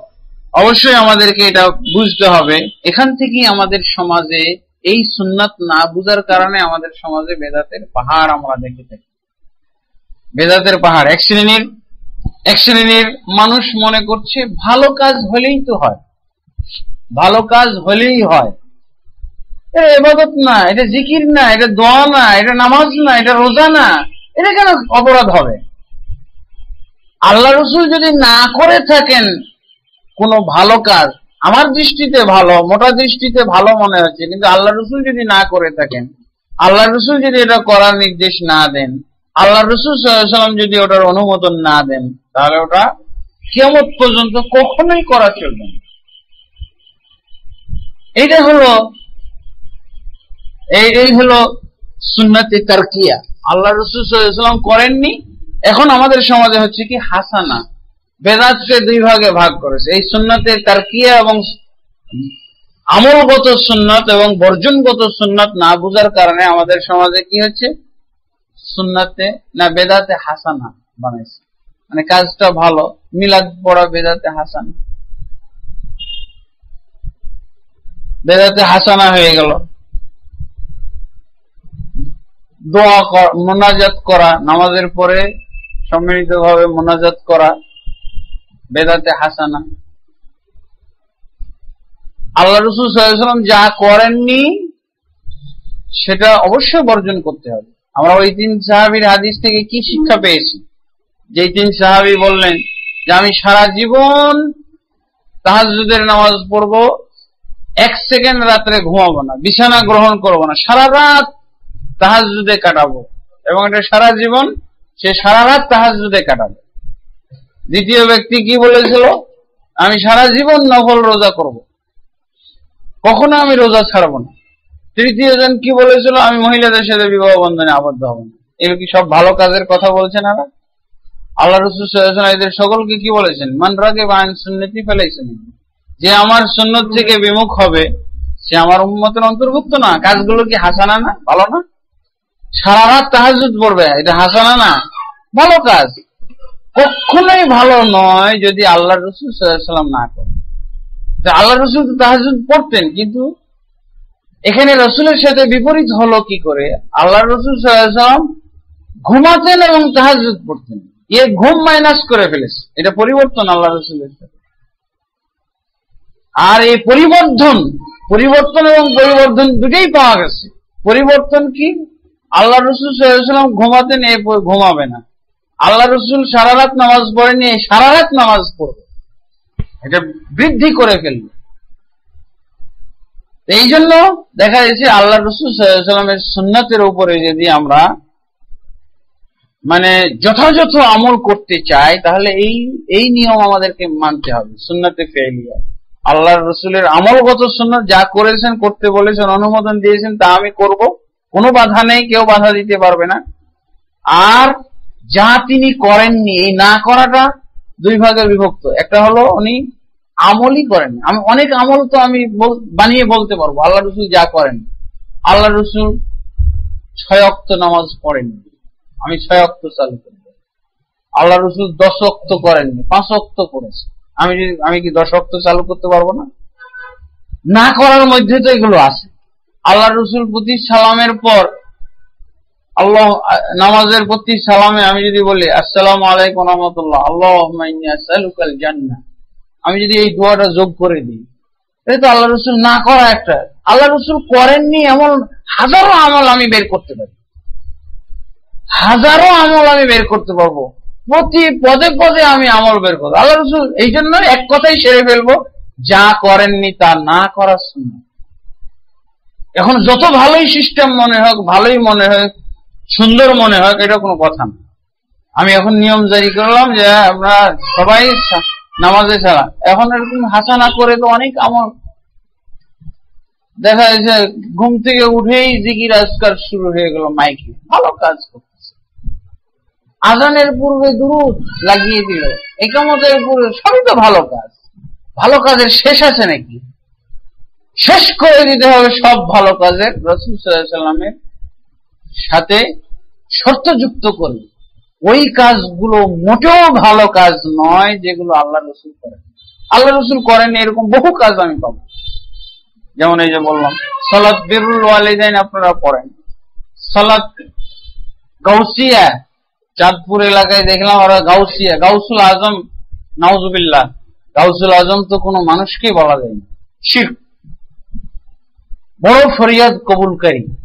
অবশ্যই আমাদেরকে এটা বুঝতে হবে। এখান থেকেই আমাদের সমাজে এই সুন্নাত না বুঝার কারণে আমাদের সমাজে বেদাতের পাহাড় আমরা দেখে থাকি। বেদাতের পাহাড়, এক শ্রেণির এক শ্রেণির মানুষ মনে করছে ভালো কাজ হলেই তো হয়। ভালো কাজ হলেই হয়। এটা এবাদত না, এটা জিকির না, এটা দোয়া না, এটা নামাজ না, এটা রোজা না, এটা কেন অপরাধ হবে? আল্লাহ রসুল যদি না করে থাকেন কোনো ভালো কাজ আমার দৃষ্টিতে ভালো, মোটা দৃষ্টিতে ভালো মনে হচ্ছে, কিন্তু আল্লাহ রসুল যদি না করে থাকেন, আল্লাহ রসুল যদি এটা করার নির্দেশ না দেন, আল্লাহ রসুল সাল্লাম যদি ওটার অনুমোদন না দেন, তাহলে ওটা কেমন পর্যন্ত কখনোই করা চলবে না। এইটা হলো, এই হলো সুন্নাতি তারকিয়া। আল্লাহ রসুল সাল্লাম করেননি, এখন আমাদের সমাজে হচ্ছে কি হাসানা। বেদাতকে দুই ভাগে ভাগ করেছে। এই সুন্নতের তারকিয়া এবং আমলগত সুন্নত এবং বর্জনগত সুন্নত না বুঝার কারণে আমাদের সমাজে কি হচ্ছে সুন্নাতে না বেদাতে হাসানা বানাইছে। মানে কাজটা ভালো, মিলাদ পড়া বেদাতে হাসান। বেদাতে হাসানা হয়ে গেল। দোয়া মোনাজাত করা, নামাজের পরে সম্মিলিত ভাবে মোনাজাত করা বেদাতে হাসানা। আল্লাহ রসুল সাল্লাম যা করেননি, সেটা অবশ্যই বর্জন করতে হবে। আমরা ওই তিন সাহাবির হাদিস থেকে কি শিক্ষা পেয়েছি? যে তিন সাহাবি বললেন যে, আমি সারা জীবন তাহাজুদের নামাজ পড়ব, এক সেকেন্ড রাত্রে ঘুমাবো না, বিছানা গ্রহণ করব না, সারা রাত তাহাজুদে কাটাবো। এবং এটা সারা জীবন, সে সারা রাত তাহাজুদে কাটাবে। দ্বিতীয় ব্যক্তি কি বলেছিল? আমি সারা জীবন নফল রোজা করব। কখনো আমি রোজা ছাড়বো না। তৃতীয় জন কি বলেছিল? আমি মহিলাদের সাথে বিবাহ বন্ধনে আবদ্ধ হব না। এগুলো কি সব ভালো কাজের কথা বলছেন আর আল্লাহ রসুল এদের সকলকে কি বলেছেন? মান রাগে বা সুন্নতি ফেলাইছেন যে আমার সুন্নত থেকে বিমুখ হবে, সে আমার উন্মতের অন্তর্ভুক্ত না। কাজগুলো কি হাসানা না? ভালো না? সারা রাত তাহাজুদ পড়বে এটা হাসানা না? ভালো কাজ। কখনোই ভালো নয় যদি আল্লাহ রসুল সাল্লাম না করে আল্লাহ রসুল তাহাজুদ পড়তেন, কিন্তু এখানে রসুলের সাথে বিপরীত হলো কি করে? আল্লাহ রসুল সাল্লাম ঘুমাতেন এবং তাহাজুদ পড়তেন। এ ঘুম মাইনাস করে ফেলেছে। এটা পরিবর্তন আল্লাহ রসুলের সাথে। আর এই পরিবর্তন পরিবর্তন এবং পরিবর্তন দুটেই পাওয়া গেছে। পরিবর্তন কি? আল্লাহ রসুল সাল্লাম ঘুমাতেন এ ঘুমাবে না। আল্লাহ রসুল সারা রাত নামাজ পড়েনি সারা রাত নামাজ পড়বে। এটা বৃদ্ধি করে ফেলবে। এই জন্য দেখা যাচ্ছে আল্লাহ রসুল সাল্লামের সুন্নাতের উপরে যদি আমরা মানে যথাযথ আমল করতে চায় তাহলে এই এই নিয়ম আমাদেরকে মানতে হবে, সুন্নাতে ফেলিয়া আল্লাহ রসুলের আমলগত সুন্নত যা করেছেন, করতে বলেছেন, অনুমোদন দিয়েছেন, তা আমি করব। কোনো বাধা নেই, কেউ বাধা দিতে পারবে না। আর যা তিনি করেননি, এই না করাটা দুই ভাগে বিভক্ত। একটা হলো উনি আমলই করেন আমি, অনেক আমল তো আমি বানিয়ে বলতে পারব, আল্লাহ রসুল যা করেন। আল্লাহ রসুল ছয় অক্ত নামাজ পড়েননি। আমি ছয় অক্ত চালু করব আল্লাহ রসুল দশ অক্ত করেননি, পাঁচ অক্ত করেছে। আমি যদি, আমি কি দশ অক্ত চালু করতে পারব না? না করার মধ্যে তো এগুলো আছে। আল্লাহ রসুল প্রতি সালামের পর আল্লাহ নামাজের প্রতি সালামে আমি যদি বলি, আসসালাম আলাইকুম রহমতুল্লাহ আল্লাহ জান্না আমি যদি এই দোয়াটা যোগ করে দিই এই তো আল্লাহ রসুল না করা একটা, আল্লাহ রসুল করেননি এমন হাজারো আমল আমি বের করতে পারি। হাজারো আমল আমি বের করতে পারব। প্রতি পদে পদে আমি আমল বের করব। আল্লাহ রসুল এই জন্য এক কথাই সেরে ফেলব, যা করেননি তা না করার সময় এখন যত ভালোই সিস্টেম মনে হোক, ভালোই মনে হোক সুন্দর মনে হোক, এটা কোনো কথা না। আমি এখন নিয়ম জারি করলাম যে আমরা সবাই নামাজে ছাড়া। এখন এরকম হাসানা করে তো অনেক আমল। দেখা যাচ্ছে ঘুম থেকে উঠেই জিকির আজকার শুরু হয়ে গেল মাইকে। ভালো কাজ করতেছে। আজানের পূর্বে দূর লাগিয়ে দিল। একামতের পূর্বে সবই তো ভালো কাজ। ভালো কাজের শেষ আছে নাকি? শেষ করে দিতে হবে সব ভালো কাজের। রসুল সাল্লামের সাথে শর্ত যুক্ত করে। ওই কাজগুলো মোটেও ভালো কাজ নয় যেগুলো আল্লাহ রসুল করেন। আল্লাহ রসুল করেন, এরকম বহু কাজ আমি পাবো। যেমন এই যে বললাম সলাৎ বিরুল ওয়ালিদাইন আপনারা পড়েন। সলাৎ গাউসিয়া, চাঁদপুর এলাকায় দেখলাম ওরা গাউসিয়া, গাউসুল আজম, নাউজুবিল্লাহ। গাউসুল আজম তো কোনো মানুষকেই বলা যায় না। শির। বড় ফরিয়াদ কবুলকারী।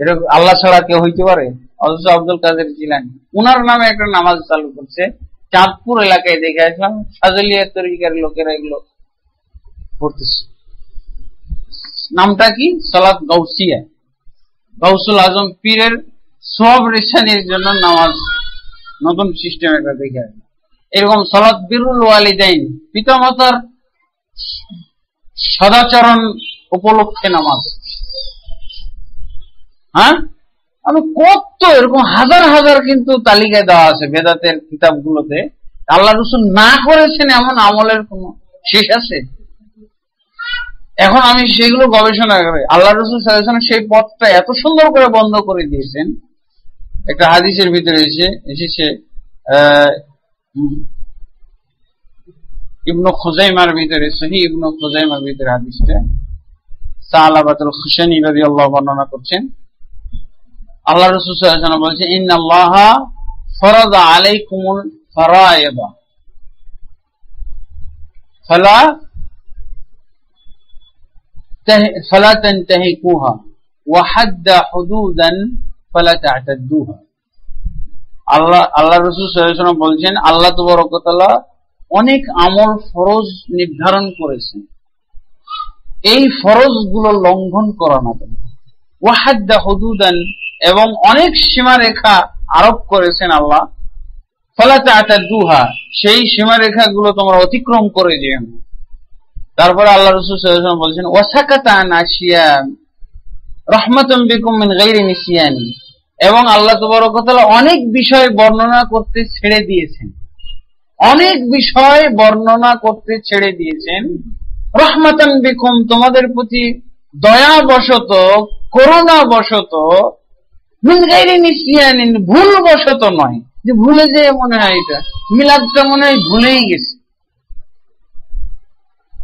এটা আল্লাহ ছাড়া কেউ হইতে পারে? অথচ আব্দুল কাদের জিলানি। উনার নামে একটা নামাজ চালু করছে। চাঁদপুর এলাকায় দেখে আসলাম সাজলিয়া তরিকার লোকেরা এগুলো পড়তেছে। নামটা কি? সালাদ গৌসিয়া গৌসুল আজম পীরের সব রেশানির জন্য নামাজ, নতুন সিস্টেম একটা দেখে আসলাম। এরকম সালাদ বিরুল ওয়ালিদাইন, পিতামাতার সদাচরণ উপলক্ষে নামাজ। হ্যাঁ? আমি কত এরকম হাজার হাজার কিন্তু তালিকায় দেওয়া আছে বেদাতের কিতাবগুলোতে। আল্লাহ রসুল না করেছেন এমন আমলের কোন শেষ আছে? এখন আমি সেগুলো গবেষণা করে, আল্লাহ রসুল সাল্লাহ সেই পথটা এত সুন্দর করে বন্ধ করে দিয়েছেন। একটা হাদিসের ভিতরে এসে, এসেছে ইবনু খুজাইমার ভিতরে, সহি ইবনু খুজাইমার ভিতরে হাদিসটা। সালাবাতুল খুশানি রাজি আল্লাহ বর্ণনা করছেন। আল্লাহ রসুল বলছে ইন আল্লাহ ফরদ আলাইকুমুল ফরায়দা ফলা فلا تنتهكوها وحد حدودا فلا تعتدوها আল্লাহ আল্লাহ রসুল বলছেন আল্লাহ তবরকতলা অনেক আমল ফরজ নির্ধারণ করেছেন এই ফরজ গুলো লঙ্ঘন করা না ওয়াহাদ্দা হুদুদান এবং অনেক সীমারেখা আরোপ করেছেন আল্লাহ। ফলাতে আচার দুহা সেই সীমারেখা গুলো তোমরা অতিক্রম করে যেও। তারপরে আল্লাহ রসুল বলছেন, ওয়াসাকাতা নাসিয়া রহমাতুম বিকুম মিন নিসিয়ানি। এবং আল্লাহ তবরকতলা অনেক বিষয় বর্ণনা করতে ছেড়ে দিয়েছেন। অনেক বিষয় বর্ণনা করতে ছেড়ে দিয়েছেন। রহমাতান বিকুম তোমাদের প্রতি দয়া বশত করোনা বশত ভুল বশত নয়। যে ভুলে যে মনে হয় এটা। মিলাদটা মনে হয় ভুলেই গেছে।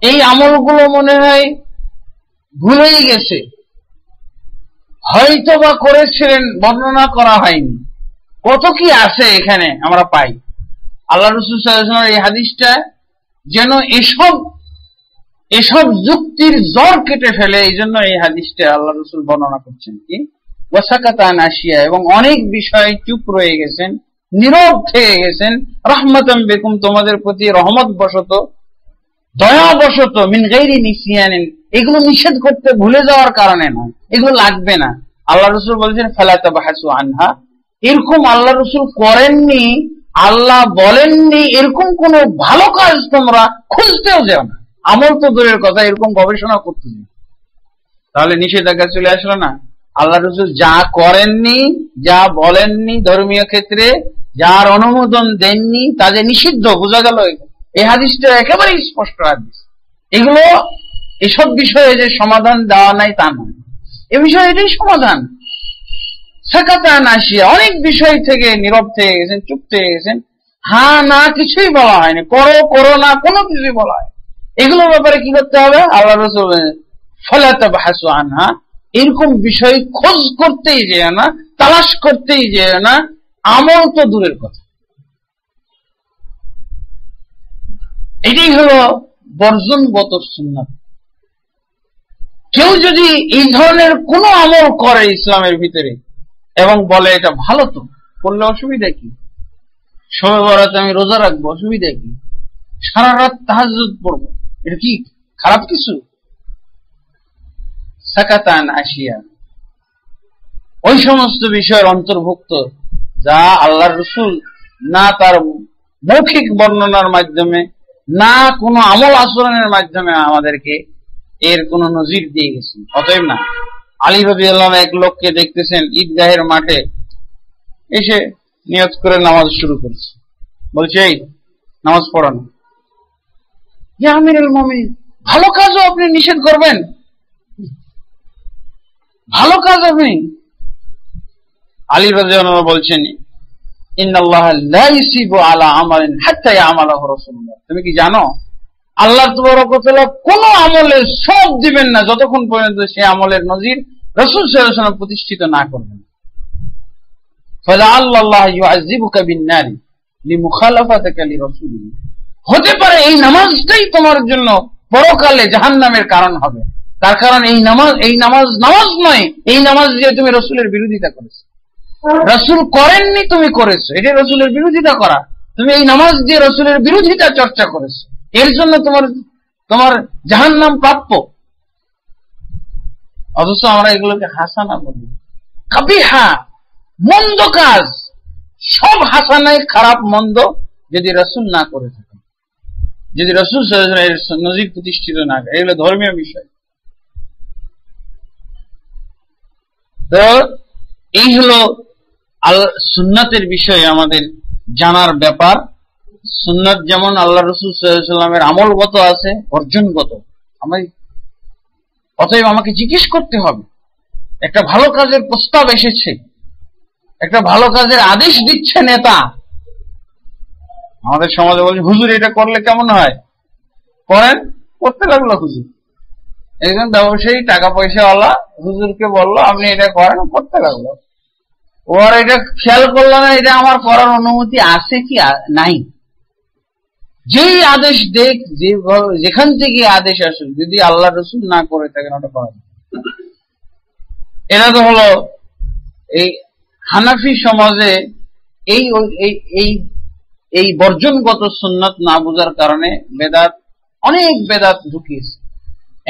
এই আমলগুলো মনে হয় ভুলেই গেছে। হয়তো বা করেছিলেন, বর্ণনা করা হয়নি। কত কি আছে এখানে আমরা পাই। আল্লাহ রসুল এই হাদিসটা যেন এসব এসব যুক্তির জ্বর কেটে ফেলে এই জন্য এই হাদিসটা আল্লাহ রসুল বর্ণনা করছেন কি? ওয়াসাকাতান আসিয়া এবং অনেক বিষয় চুপ রয়ে গেছেন, নীরব থেকে গেছেন। রহমতম বেকুম, তোমাদের প্রতি রহমত বশত দয়া বশত মিন গাইরি নিসিয়ানিন। এগুলো নিষেধ করতে ভুলে যাওয়ার কারণে নয়। এগুলো লাগবে না। আল্লাহ রসুল বলছেন ফেলাতা বাহাসু আনহা। এরকম আল্লাহ রসুল করেননি, আল্লাহ বলেননি, এরকম কোন ভালো কাজ তোমরা খুঁজতেও যাও না। আমল তো দূরের কথা, এরকম গবেষণা করতে তাহলে নিষেধাজ্ঞা চলে আসলো না? আল্লাহ রসুল যা করেননি, যা বলেননি ধর্মীয় ক্ষেত্রে, যার অনুমোদন দেননি, তা যে নিষিদ্ধ, বোঝা গেল এই হাদিসটা একেবারেই স্পষ্ট হাদিস। এগুলো এসব বিষয়ে যে সমাধান দেওয়া নাই তা নয়। এ বিষয়ে এটাই সমাধান। সাকাতান আসিয়া অনেক বিষয় থেকে নীরব থেকে গেছেন, চুপ থেকে গেছেন। হা, না, কিছুই বলা হয়নি। করো করো না, কোনো কিছুই বলা হয় এগুলোর ব্যাপারে কি করতে হবে? আল্লাহ রসুল ফলাতে বাহাসু আনহা এরকম বিষয় খোঁজ করতেই যেও না, তালাশ করতেই যেও না, আমল তো দূরের কথা। এটাই হলো বর্জনগত সুন্নাত। কেউ যদি এই ধরনের কোন আমল করে ইসলামের ভিতরে এবং বলে এটা ভালো তো, করলে অসুবিধা কি? সবে বরাতে আমি রোজা রাখব, অসুবিধা কি? সারা রাত তাহাজ পড়ব, এটা কি খারাপ কিছু? সাকাতান আসিয়া। ওই সমস্ত বিষয়ের অন্তর্ভুক্ত যা আল্লাহ রসুল না তার মৌখিক বর্ণনার মাধ্যমে, না কোনো আমল আচরণের মাধ্যমে আমাদেরকে এর কোন নজির দিয়ে গেছেন। অতএব না, আলী রবি আল্লাহ এক লোককে দেখতেছেন ঈদগাহের মাঠে, এসে নিয়ত করে নামাজ শুরু করছে। বলছে, এই, নামাজ পড়ানো। ভালো কাজও আপনি নিষেধ করবেন? ভালো কাজ আপনি। আলী রাজি বলছেন তুমি কি জানো? আল্লাহ কোন আমলের সব দিবেন না, যতক্ষণ পর্যন্ত সে আমলের নজির রসুল প্রতিষ্ঠিত না করবেন। হতে পারে এই নামাজটাই তোমার জন্য পরকালে জাহান নামের কারণ হবে। তার কারণ এই নামাজ এই নামাজ নামাজ নয়, এই নামাজ দিয়ে তুমি রসুলের বিরোধিতা করেছ। রসুল করেননি, তুমি করেছ। এটা রসুলের বিরোধিতা করা। তুমি এই নামাজ দিয়ে রসুলের বিরোধিতা চর্চা করেছ। এর জন্য তোমার তোমার জাহান নাম প্রাপ্য। অথচ আমরা এগুলোকে হাসানা বলি। কাবিহা মন্দ কাজ। সব হাসানায় খারাপ, মন্দ, যদি রসুল না করে থাকে যদি রসুল নজির প্রতিষ্ঠিত না এগুলো ধর্মীয় বিষয়। তো এই হলো আল সুন্নাতের বিষয়ে আমাদের জানার ব্যাপার। সুন্নাত যেমন আল্লাহ রসুল সাল্লামের আমলগত আছে, অর্জনগত। আমি অতএব আমাকে জিজ্ঞেস করতে হবে, একটা ভালো কাজের প্রস্তাব এসেছে, একটা ভালো কাজের আদেশ দিচ্ছে নেতা। আমাদের সমাজে বলছে, হুজুর, এটা করলে কেমন হয়? করেন, করতে লাগল হুজুর। একজন ব্যবসায়ী টাকা পয়সাওয়ালা হুজুরকে বলল, আপনি এটা করেন করতে লাগল। ওর এটা খেয়াল করল না, এটা আমার করার অনুমতি আছে কি নাই। যেই আদেশ দেখ যেখান থেকে আদেশ আসুক, যদি আল্লাহ রসুল না করে থাকেন, ওটা করা এটা তো হলো এই হানাফি সমাজে এই এই এই বর্জনগত সুন্নত না বোঝার কারণে বেদাত, অনেক বেদাত ঢুকিয়েছে।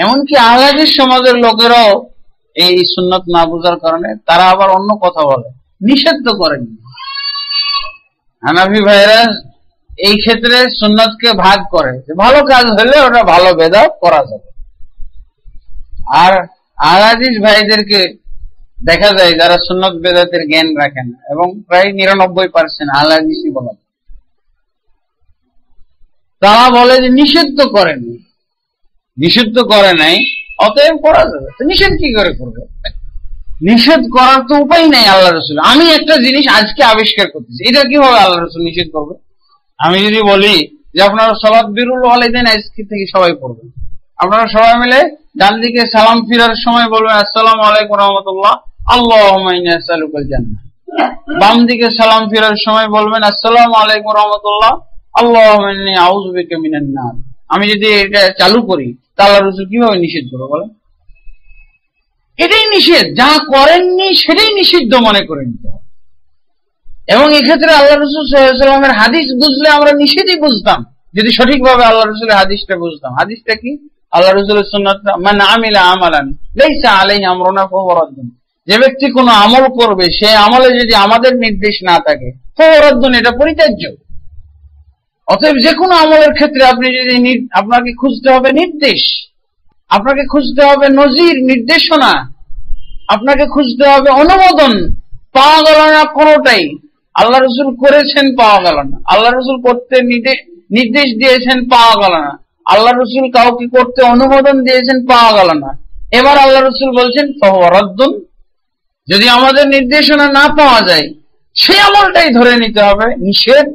এমনকি আহলাদিস সমাজের লোকেরাও এই সুন্নত না বোঝার কারণে তারা আবার অন্য কথা বলে। নিষেধ তো করেনি হানাফি ভাইরা এই ক্ষেত্রে সুন্নতকে ভাগ করে ভালো কাজ হলে ওটা ভালো বেদাত করা যাবে। আর আহলাদিস ভাইদেরকে দেখা যায় যারা সুন্নত বেদাতের জ্ঞান রাখেন এবং প্রায় নিরানব্বই পার্সেন্ট আহলাদিসই বলা। তারা বলে যে নিষেধ তো করেনি নিষিদ্ধ করে নাই, অতএব করা যাবে। নিষেধ কি করে করবে? নিষেধ করার তো উপায় নাই আল্লাহ রসুল। আমি একটা জিনিস আজকে আবিষ্কার করতেছি। এটা কীভাবে আল্লাহ রসুল নিষেধ করবে? আমি যদি বলি যে আপনারা সবাব বিরুল ওয়ালিদেন আজকে থেকে সবাই পড়বেন। আপনারা সবাই মিলে ডান দিকে সালাম ফিরার সময় বলবেন, আসসালাম আলাইকুম রহমতুল্লাহ আল্লাহ জান্নাহ। বাম দিকে সালাম ফিরার সময় বলবেন, আসসালাম আলাইকুম রহমতুল্লাহ আল্লাহ আউজবিকে মিনান নার। আমি যদি এটা চালু করি তা রসুল কীভাবে নিষেধ করব বলো এটাই নিষেধ। যা করেননি, সেটাই নিষিদ্ধ মনে করে নিতে হবে। এবং এক্ষেত্রে আল্লাহ রসুল সাল্লামের হাদিস বুঝলে আমরা নিষেধই বুঝতাম। যদি সঠিকভাবে আল্লাহ রসুলের হাদিসটা বুঝতাম। হাদিসটা কি? আল্লাহ রসুলের সুন্নাত মানে আমিলা আমালান, লেইসা আলাই আমরনা ফরদ্দিন যে ব্যক্তি কোনো আমল করবে, সে আমলে যদি আমাদের নির্দেশ না থাকে ফৌরাদ্দন এটা পরিত্যাজ্য। অতএব যে কোনো আমলের ক্ষেত্রে আপনি যদি আপনাকে খুঁজতে হবে নির্দেশ। আপনাকে খুঁজতে হবে নজির, নির্দেশনা। আপনাকে খুঁজতে হবে অনুমোদন। পাওয়া গেল না কোনোটাই। আল্লাহ রসুল করেছেন, পাওয়া গেল না। আল্লাহ রসুল করতে নির্দেশ দিয়েছেন, পাওয়া গেল না। আল্লাহ রসুল কাউকে করতে অনুমোদন দিয়েছেন, পাওয়া গেল না। এবার আল্লাহ রসুল বলছেন ফহরাদ্দুন যদি আমাদের নির্দেশনা না পাওয়া যায় সেই আমলটাই ধরে নিতে হবে, নিষেধ।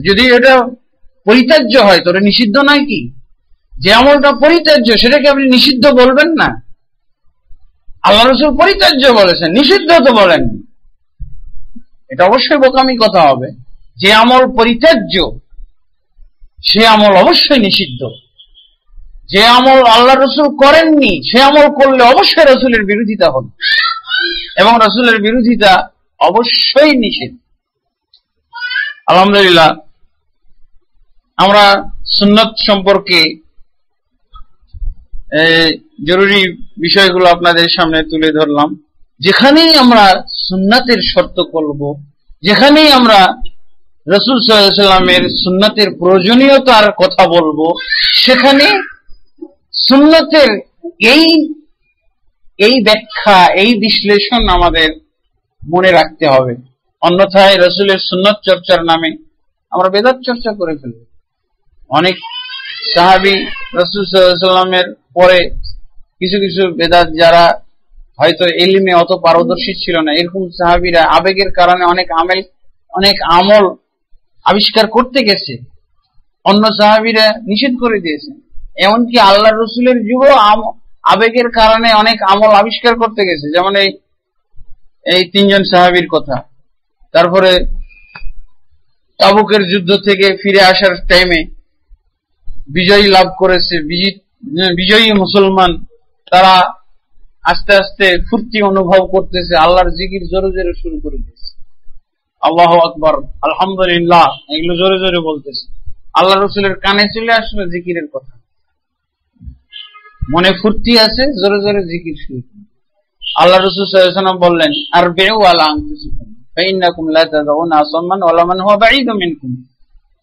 যদি এটা পরিত্যাজ্য হয় তোরে নিষিদ্ধ নয় কি? যে আমলটা পরিত্যাজ্য, সেটাকে আপনি নিষিদ্ধ বলবেন না। আল্লাহ রসুল পরিত্যাজ্য বলেছেন, নিষিদ্ধ তো বলেন। এটা অবশ্যই বোকামি কথা হবে। যে আমল পরিত্যাজ্য, সে আমল অবশ্যই নিষিদ্ধ। যে আমল আল্লাহ রসুল করেননি, সে আমল করলে অবশ্যই রসুলের বিরোধিতা হবে। এবং রসুলের বিরোধিতা অবশ্যই নিষিদ্ধ। আলহামদুলিল্লাহ আমরা সুন্নত সম্পর্কে জরুরি বিষয়গুলো আপনাদের সামনে তুলে ধরলাম। যেখানেই আমরা সুন্নাতের শর্ত করব, যেখানেই আমরা রসুল সাল্লামের সুন্নাতের প্রয়োজনীয়তার কথা বলব, সেখানে সুন্নতের এই এই ব্যাখ্যা, এই বিশ্লেষণ আমাদের মনে রাখতে হবে। অন্যথায় রসুলের সুন্নত চর্চার নামে আমরা বেদাত চর্চা করে ফেলব। অনেক সাহাবি রসুল সাল্লামের পরে কিছু কিছু বেদাত যারা হয়তো এলিমে অত পারদর্শী ছিল না, এরকম সাহাবিরা আবেগের কারণে অনেক আমেল, অনেক আমল আবিষ্কার করতে গেছে। অন্য সাহাবিরা নিষেধ করে দিয়েছে। এমনকি আল্লাহ রসুলের যুগ আবেগের কারণে অনেক আমল আবিষ্কার করতে গেছে। যেমন এই এই তিনজন সাহাবির কথা। তারপরে তাবুকের যুদ্ধ থেকে ফিরে আসার টাইমে বিজয়ী লাভ করেছে, বিজয়ী মুসলমান, তারা আস্তে আস্তে ফুর্তি অনুভব করতেছে, আল্লাহর জিকির জোরে জোরে শুরু করে দিয়েছে। আল্লাহ আকবর, আলহামদুলিল্লাহ, এগুলো জোরে জোরে বলতেছে। আল্লাহ রসুলের কানে চলে আসলো জিকিরের কথা। মনে ফুর্তি আছে, জোরে জোরে জিকির শুরু আল্লাহ রসুল বললেন আর বেউ আলা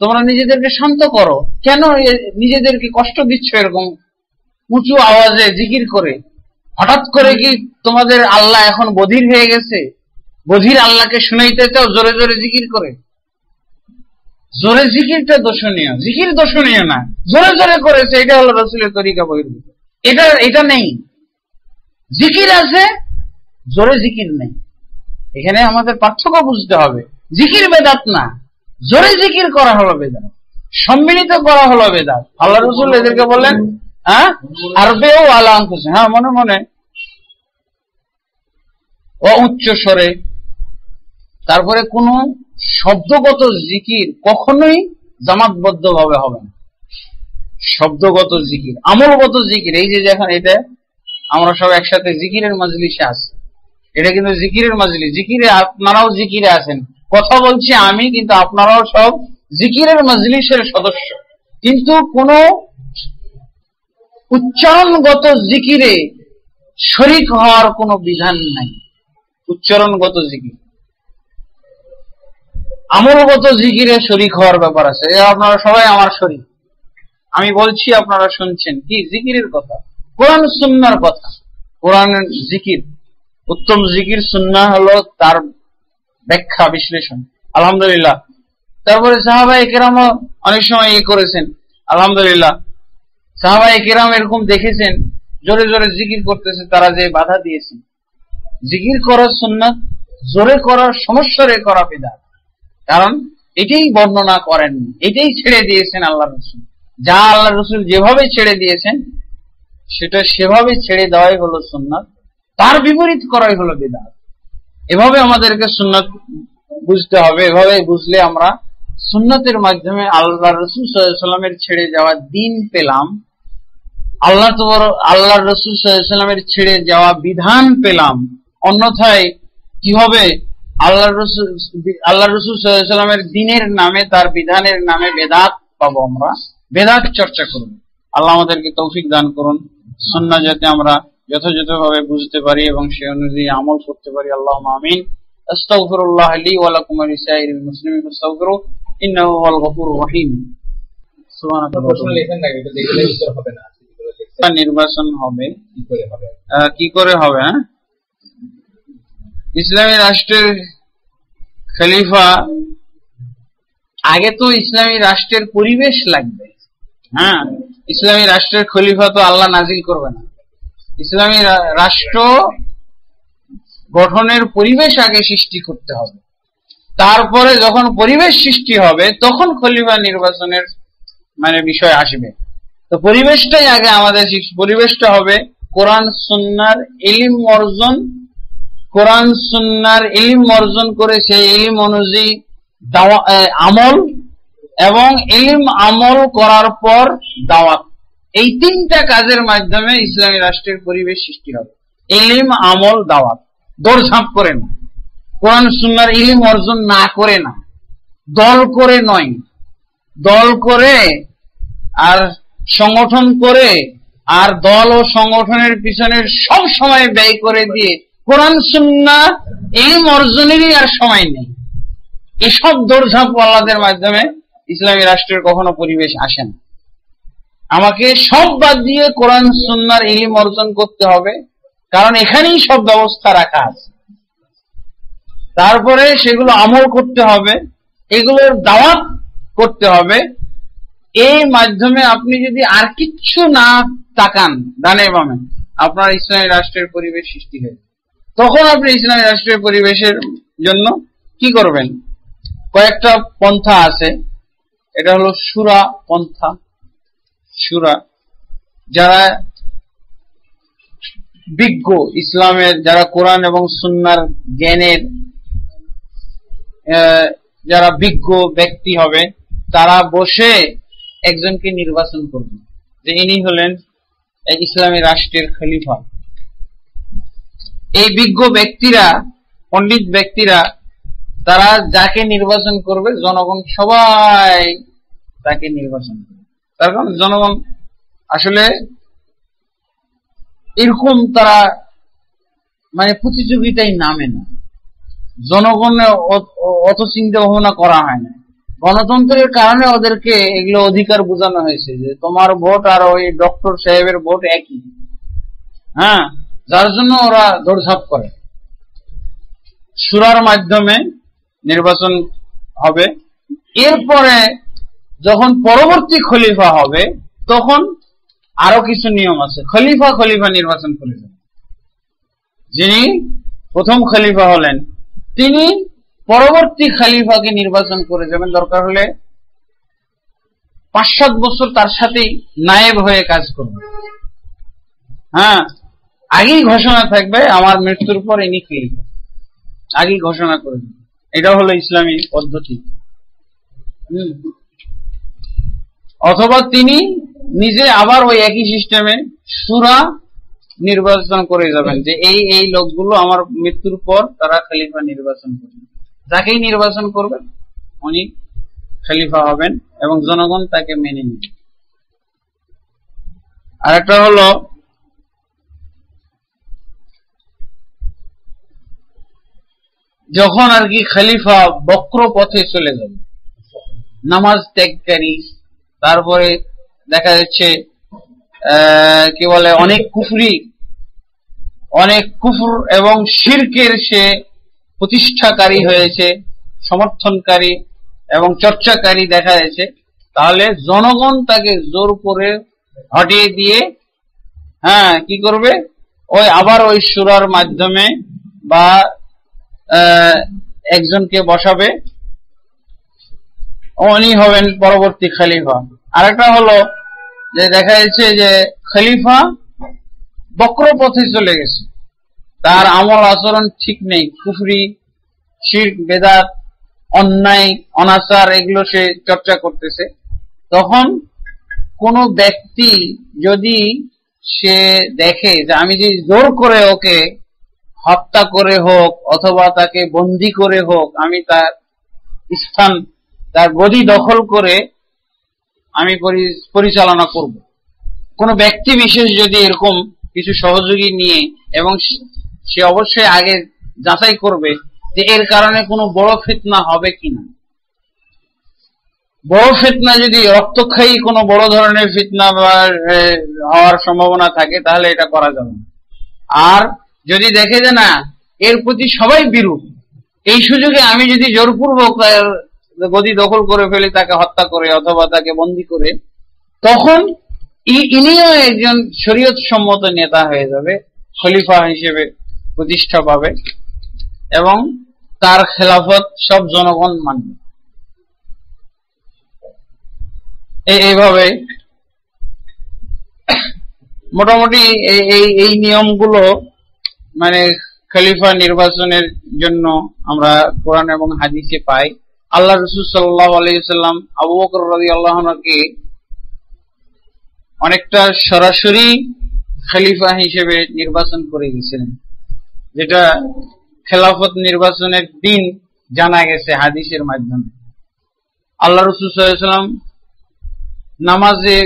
তোমরা নিজেদেরকে শান্ত করো। কেন নিজেদেরকে কষ্ট দিচ্ছ এরকম উঁচু আওয়াজে জিকির করে? হঠাৎ করে কি তোমাদের আল্লাহ এখন বধির হয়ে গেছে? বধির আল্লাহকে শুনাইতে চাও, জোরে জোরে জিকির করে? জোরে জিকিরটা দোষণীয় জিকির দোষণীয় না। জোরে জোরে করেছে, এটা হলো রসুলের তরিকা এটা এটা নেই। জিকির আছে, জোরে জিকির নেই। এখানে আমাদের পার্থক্য বুঝতে হবে। জিকির বেদাত না। জোরে জিকির করা হলো বেদাত। সম্মিলিত করা হলো বেদাত। আল্লাহ রসুল এদেরকে বললেন হ্যাঁ? আরবেও আলা আঙ্কুশ হ্যাঁ মনে মনে। ও উচ্চ স্বরে। তারপরে কোন শব্দগত জিকির কখনোই জামাতবদ্ধ ভাবে হবে না। শব্দগত জিকির, আমলগত জিকির, এই যে যখন এটা, আমরা সব একসাথে জিকিরের মাজলিসে আছি। এটা কিন্তু জিকিরের মাজলি জিকিরে আপনারাও জিকিরে আছেন। কথা বলছি আমি, কিন্তু আপনারাও সব জিকিরের মজলিসের সদস্য। কিন্তু কোন উচ্চারণগত জিকিরে শরিক হওয়ার কোনো বিধান নাই। উচ্চারণগত জিকির। আমলগত জিকিরে শরিক হওয়ার ব্যাপার আছে। আপনারা সবাই আমার শরিক। আমি বলছি, আপনারা শুনছেন। কি? জিকিরের কথা। কোরআন সুন্নার কথা। কোরআন জিকির। উত্তম জিকির সুন্না হলো তার ব্যাখ্যা, বিশ্লেষণ। আলহামদুলিল্লাহ। তারপরে সাহাবা একেরাম অনেক সময় ইয়ে করেছেন। আলহামদুলিল্লাহ। সাহাবা একেরাম এরকম দেখেছেন, জোরে জোরে জিকির করতেছে, তারা যে বাধা দিয়েছে। জিকির করার সুন্নাত, জোরে করার সমস্যারে করা বেদা কারণ, এটাই বর্ণনা করেন এটাই ছেড়ে দিয়েছেন আল্লাহ রসুল। যা আল্লাহ রসুল যেভাবে ছেড়ে দিয়েছেন, সেটা সেভাবে ছেড়ে দেওয়াই হলো সুন্নাত। তার বিপরীত করাই হলো বেদাত। এভাবে আমাদেরকে সুন্নত বুঝতে হবে। এভাবে বুঝলে আমরা সুন্নতের মাধ্যমে আল্লাহ রসুল সাল্লামের ছেড়ে যাওয়া দিন পেলাম। আল্লাহ তোমার আল্লাহ রসুল সাল্লামের ছেড়ে যাওয়া বিধান পেলাম। অন্যথায় কি হবে? আল্লাহ রসুল আল্লাহ রসুল সাল্লামের দিনের নামে তার বিধানের নামে বেদাত পাবো আমরা। বেদাত চর্চা করুন। আল্লাহ আমাদেরকে তৌফিক দান করুন। সন্না যাতে আমরা যথাযথভাবে বুঝতে পারি এবং সে অনুযায়ী আমল করতে পারি আল্লাহ আমিন। আস্তাগফিরুল্লাহ লি ওয়া লাকুম ওয়া লিসাইরিল মুসলিমিন ফাস্তাগফিরু ইন্নাহু হুয়াল গফুরুর রহিম। সুবহানাক প্রশ্ন লেখেন না এটা দেখলে উত্তর হবে না নির্বাচন হবে। কি করে হবে? আহ, কি করে হবে হ্যাঁ? ইসলামী রাষ্ট্রের খলিফা আগে তো ইসলামী রাষ্ট্রের পরিবেশ লাগবে হ্যাঁ? ইসলামী রাষ্ট্রের খলিফা তো আল্লাহ নাজিল করবে না। ইসলামী রাষ্ট্র গঠনের পরিবেশ আগে সৃষ্টি করতে হবে। তারপরে যখন পরিবেশ সৃষ্টি হবে, তখন খলিফা নির্বাচনের মানে বিষয় আসবে। তো পরিবেশটাই আগে আমাদের পরিবেশটা হবে কোরআন, সুন্নার ইলিম অর্জন, কোরআন, সুন্নার ইলিম অর্জন করে সেই ইলিম অনুযায়ী আমল এবং ইলিম আমল করার পর দাওয়াত। এই তিনটা কাজের মাধ্যমে ইসলামী রাষ্ট্রের পরিবেশ সৃষ্টি হবে। ইলিম, আমল, দাওয়াত। দৌড়ঝাঁপ করে না। কোরআন, সুন্নার ইলিম অর্জন না করে না। দল করে নয়। দল করে আর সংগঠন করে আর দল ও সংগঠনের পিছনে সব সময় ব্যয় করে দিয়ে কোরআন, সুন্না, ইলম অর্জনেরই আর সময় নেই। এসব দৌড়ঝাঁপ আল্লাদের মাধ্যমে ইসলামী রাষ্ট্রের কখনো পরিবেশ আসে না। আমাকে সব বাদ দিয়ে কোরআন, সুন্নার ইলিম অর্জন করতে হবে, কারণ এখানেই সব ব্যবস্থা রাখা আছে। তারপরে সেগুলো আমল করতে হবে, এগুলোর দাওয়াত করতে হবে। এই মাধ্যমে আপনি যদি আর কিচ্ছু না তাকান ডানে বামে, আপনার ইসলামী রাষ্ট্রের পরিবেশ সৃষ্টি হয় তখন আপনি ইসলামী রাষ্ট্রের পরিবেশের জন্য কি করবেন? কয়েকটা পন্থা আছে। এটা হলো সুরা পন্থা। সুরা, যারা বিজ্ঞ ইসলামের, যারা কোরআন এবং সুন্নার জ্ঞানের যারা বিজ্ঞ ব্যক্তি হবে, তারা বসে একজনকে নির্বাচন করবে। যে ইনি হলেন এই ইসলামী রাষ্ট্রের খলিফা। এই বিজ্ঞ ব্যক্তিরা, পণ্ডিত ব্যক্তিরা, তারা যাকে নির্বাচন করবে, জনগণ সবাই তাকে নির্বাচন করবে। তার কারণ জনগণ আসলে এরকম তারা মানে প্রতিযোগিতায় নামে না। জনগণের অত চিন্তা ভাবনা করা হয় না। গণতন্ত্রের কারণে ওদেরকে এগুলো অধিকার বোঝানো হয়েছে যে তোমার ভোট আর ওই ডক্টর সাহেবের ভোট একই। হ্যাঁ যার জন্য ওরা দৌড়ঝাঁপ করে। সুরার মাধ্যমে নির্বাচন হবে। এরপরে যখন পরবর্তী খলিফা হবে, তখন আরও কিছু নিয়ম আছে। খলিফা খলিফা নির্বাচন করে যাবেন যিনি প্রথম খলিফা হলেন, তিনি পরবর্তী খলিফাকে নির্বাচন করে যাবেন। দরকার হলে পাঁচ সাত বছর তার সাথেই নায়েব হয়ে কাজ করবে। হ্যাঁ আগেই ঘোষণা থাকবে, আমার মৃত্যুর পর ইনি খলিফা। আগেই ঘোষণা করে এটা হলো ইসলামী পদ্ধতি। হুম। অথবা তিনি নিজে আবার ওই একই সিস্টেমে সুরা নির্বাচন করে যাবেন যে এই এই লোকগুলো আমার মৃত্যুর পর তারা খলিফা নির্বাচন করবেন যাকেই নির্বাচন করবেন উনি খলিফা হবেন এবং জনগণ তাকে মেনে নেবে। আর একটা হলো, যখন আর কি খলিফা বক্র পথে চলে যাবে, নামাজ ত্যাগকারী তারপরে দেখা যাচ্ছে কি বলে, অনেক কুফরি, অনেক কুফর এবং শিরকের সে প্রতিষ্ঠাকারী হয়েছে, সমর্থনকারী এবং চর্চাকারী দেখা যাচ্ছে। তাহলে জনগণ তাকে জোর করে হটিয়ে দিয়ে হ্যাঁ কি করবে? ওই আবার ওই সুরার মাধ্যমে বা একজনকে বসাবে। উনি হবেন পরবর্তী খলিফা। আরেকটা হলো যে দেখা যাচ্ছে যে খলিফা বক্র পথে চলে গেছে। তার আমল আচরণ ঠিক নেই। কুফরি শির বেদাত, অন্যায়, অনাচার, এগুলো সে চর্চা করতেছে। তখন কোন ব্যক্তি যদি সে দেখে যে আমি যদি জোর করে ওকে হত্যা করে হোক অথবা তাকে বন্দি করে হোক, আমি তার স্থান তার গদি দখল করে আমি পরিচালনা করব কোন ব্যক্তি বিশেষ যদি এরকম কিছু সহযোগী নিয়ে এবং সে- অবশ্যই আগে যাচাই করবে যে এর কারণে কোনো বড় ফিতনা হবে কিনা বড় ফিতনা যদি রক্তক্ষয়ী কোনো বড় ধরনের ফিতনা হওয়ার সম্ভাবনা থাকে, তাহলে এটা করা যাবে। আর যদি দেখে যে না, এর প্রতি সবাই বিরূপ, এই সুযোগে আমি যদি জোরপূর্বক গদি দখল করে ফেলি, তাকে হত্যা করে অথবা তাকে বন্দি করে, তখন ইনিও একজন শরীয়ত সম্মত নেতা হয়ে যাবে, খলিফা হিসেবে প্রতিষ্ঠা পাবে এবং তার খেলাফত সব জনগণ মানবে। এইভাবে মোটামুটি এই, এই- নিয়মগুলো মানে খলিফা নির্বাচনের জন্য আমরা কোরআন এবং হাদিসে পাই। আল্লাহ রসুল সাল্লাহ আলাইসাল্লাম আবু বকর রাজি আল্লাহকে অনেকটা সরাসরি খলিফা হিসেবে নির্বাচন করে গেছিলেন যেটা খেলাফত নির্বাচনের দিন জানা গেছে হাদিসের মাধ্যমে। আল্লাহ রসুল নামাজে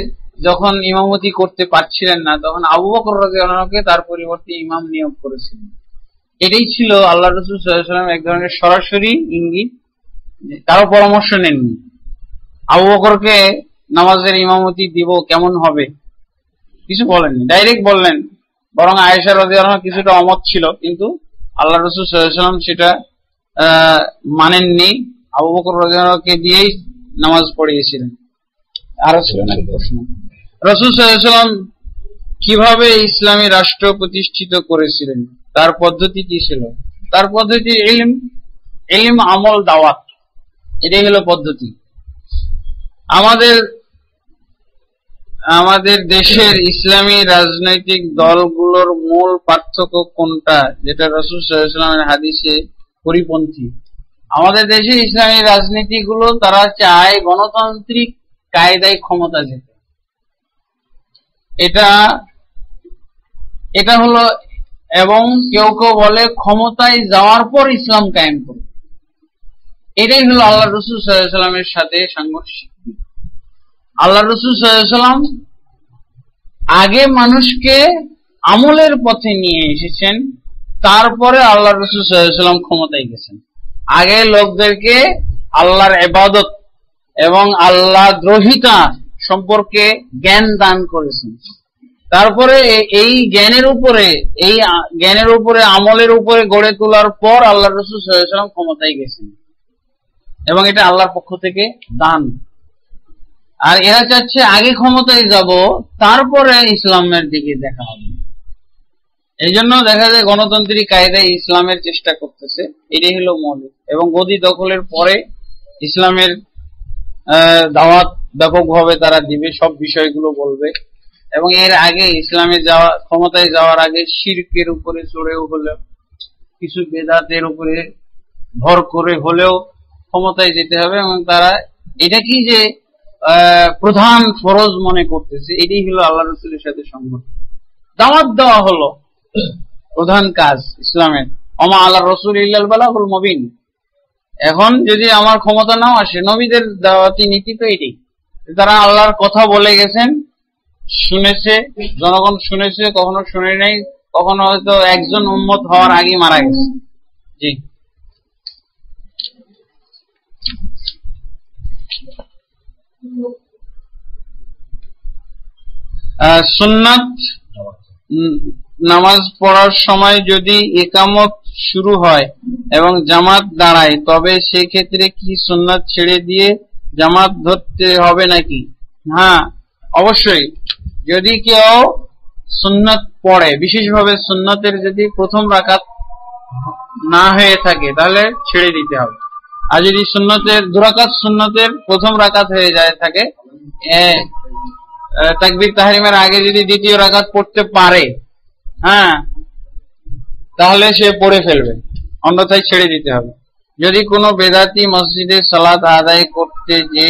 যখন ইমামতি করতে পারছিলেন না, তখন আবু বকর রাজিয়ালকে তার পরিবর্তে ইমাম নিয়োগ করেছিলেন। এটাই ছিল আল্লাহ রসুল সাল্লাম এক ধরনের সরাসরি ইঙ্গিত কারও পরামর্শ নেননি। আবু বকরকে নামাজের ইমামতি দিব কেমন হবে? কিছু বলেননি। ডাইরেক্ট বললেন, বরং আয়েশা রাজিয়াল কিছুটা অমত ছিল, কিন্তু আল্লাহ রসুল সাল্লাম সেটা মানেননি। আবু বকর রাজিয়ালকে দিয়েই নামাজ পড়িয়েছিলেন। আরও ছিল নাকি প্রশ্ন? রসুল সাল্লাম কীভাবে ইসলামী রাষ্ট্র প্রতিষ্ঠিত করেছিলেন? তার পদ্ধতি কি ছিল। তার পদ্ধতি ইলম ইলম আমল দাওয়াত। এটাই হলো পদ্ধতি। আমাদের আমাদের দেশের ইসলামী রাজনৈতিক দলগুলোর মূল পার্থক্য কোনটা, যেটা রসুল সাল্লামের হাদিসে পরিপন্থী। আমাদের দেশে ইসলামী রাজনীতিগুলো, তারা চায় গণতান্ত্রিক কায়দায় ক্ষমতা যেতে। এটা এটা হলো, এবং কেউ কেউ বলে ক্ষমতায় যাওয়ার পর ইসলাম কায়েম করবে। এটাই হলো আল্লাহ রসুল সাল্লামের সাথে সাংঘর্ষিক আল্লাহ রসুল সাল্লাম আগে মানুষকে আমলের পথে নিয়ে এসেছেন, তারপরে আল্লাহ রসুল সাল্লাম ক্ষমতায় গেছেন। আগে লোকদেরকে আল্লাহর এবাদত এবং আল্লাহ দ্রোহিতা সম্পর্কে জ্ঞান দান করেছেন। তারপরে এই জ্ঞানের উপরে, এই জ্ঞানের উপরে, আমলের উপরে গড়ে তোলার পর আল্লাহ রসুল সাল্লাম ক্ষমতায় গেছেন। এবং এটা আল্লাহর পক্ষ থেকে দান। আর এরা চাচ্ছে আগে ক্ষমতায় যাব, তারপরে ইসলামের দিকে দেখা হবে। এই জন্য দেখা যায় গণতান্ত্রিক কায়দায় ইসলামের চেষ্টা করতেছে। এটাই হলো মৌলিক। এবং গদি দখলের পরে ইসলামের দাওয়াত ব্যাপকভাবে তারা দিবে, সব বিষয়গুলো বলবে। এবং এর আগে ইসলামে যাওয়া, ক্ষমতায় যাওয়ার আগে শিরকের উপরে চড়েও হলেও, কিছু বেদাতের উপরে ভর করে হলেও ক্ষমতায় যেতে হবে এবং তারা, এটা কি যে প্রধান ফরজ মনে করতেছে? এটাই হলো আল্লাহ রসুলের সাথে সংঘর্ষ দাওয়াত দেওয়া হলো প্রধান কাজ ইসলামের। অমা আল্লাহ রসুল ইল্লাল বালাহুল মবিন। এখন যদি আমার ক্ষমতা নাও আসে, নবীদের দাওয়াতি নীতি তো এটাই। তারা আল্লাহর কথা বলে গেছেন, শুনেছে, জনগণ শুনেছে, কখনো শুনে নাই, কখনো হয়তো একজন উন্মত হওয়ার আগে মারা গেছে। জি। সুন্নাত নামাজ পড়ার সময় যদি একামত শুরু হয় এবং জামাত দাঁড়ায়, তবে সেক্ষেত্রে কি সুন্নাত ছেড়ে দিয়ে জামাত ধরতে হবে নাকি? হ্যাঁ অবশ্যই। যদি কেউ সুন্নাত পড়ে, বিশেষভাবে সুন্নাতের যদি প্রথম রাকাত না হয়ে থাকে, তাহলে ছেড়ে দিতে হবে। আর যদি সুন্নতের দুরাকাত সুন্নতের প্রথম রাকাত হয়ে যায় থাকে তাকবীর তাহরিমের আগে যদি দ্বিতীয় রাকাত পড়তে পারে হ্যাঁ তাহলে সে পড়ে ফেলবে। অন্যথায় ছেড়ে দিতে হবে। যদি কোনো বেদাতি মসজিদে সালাত আদায় করতে যে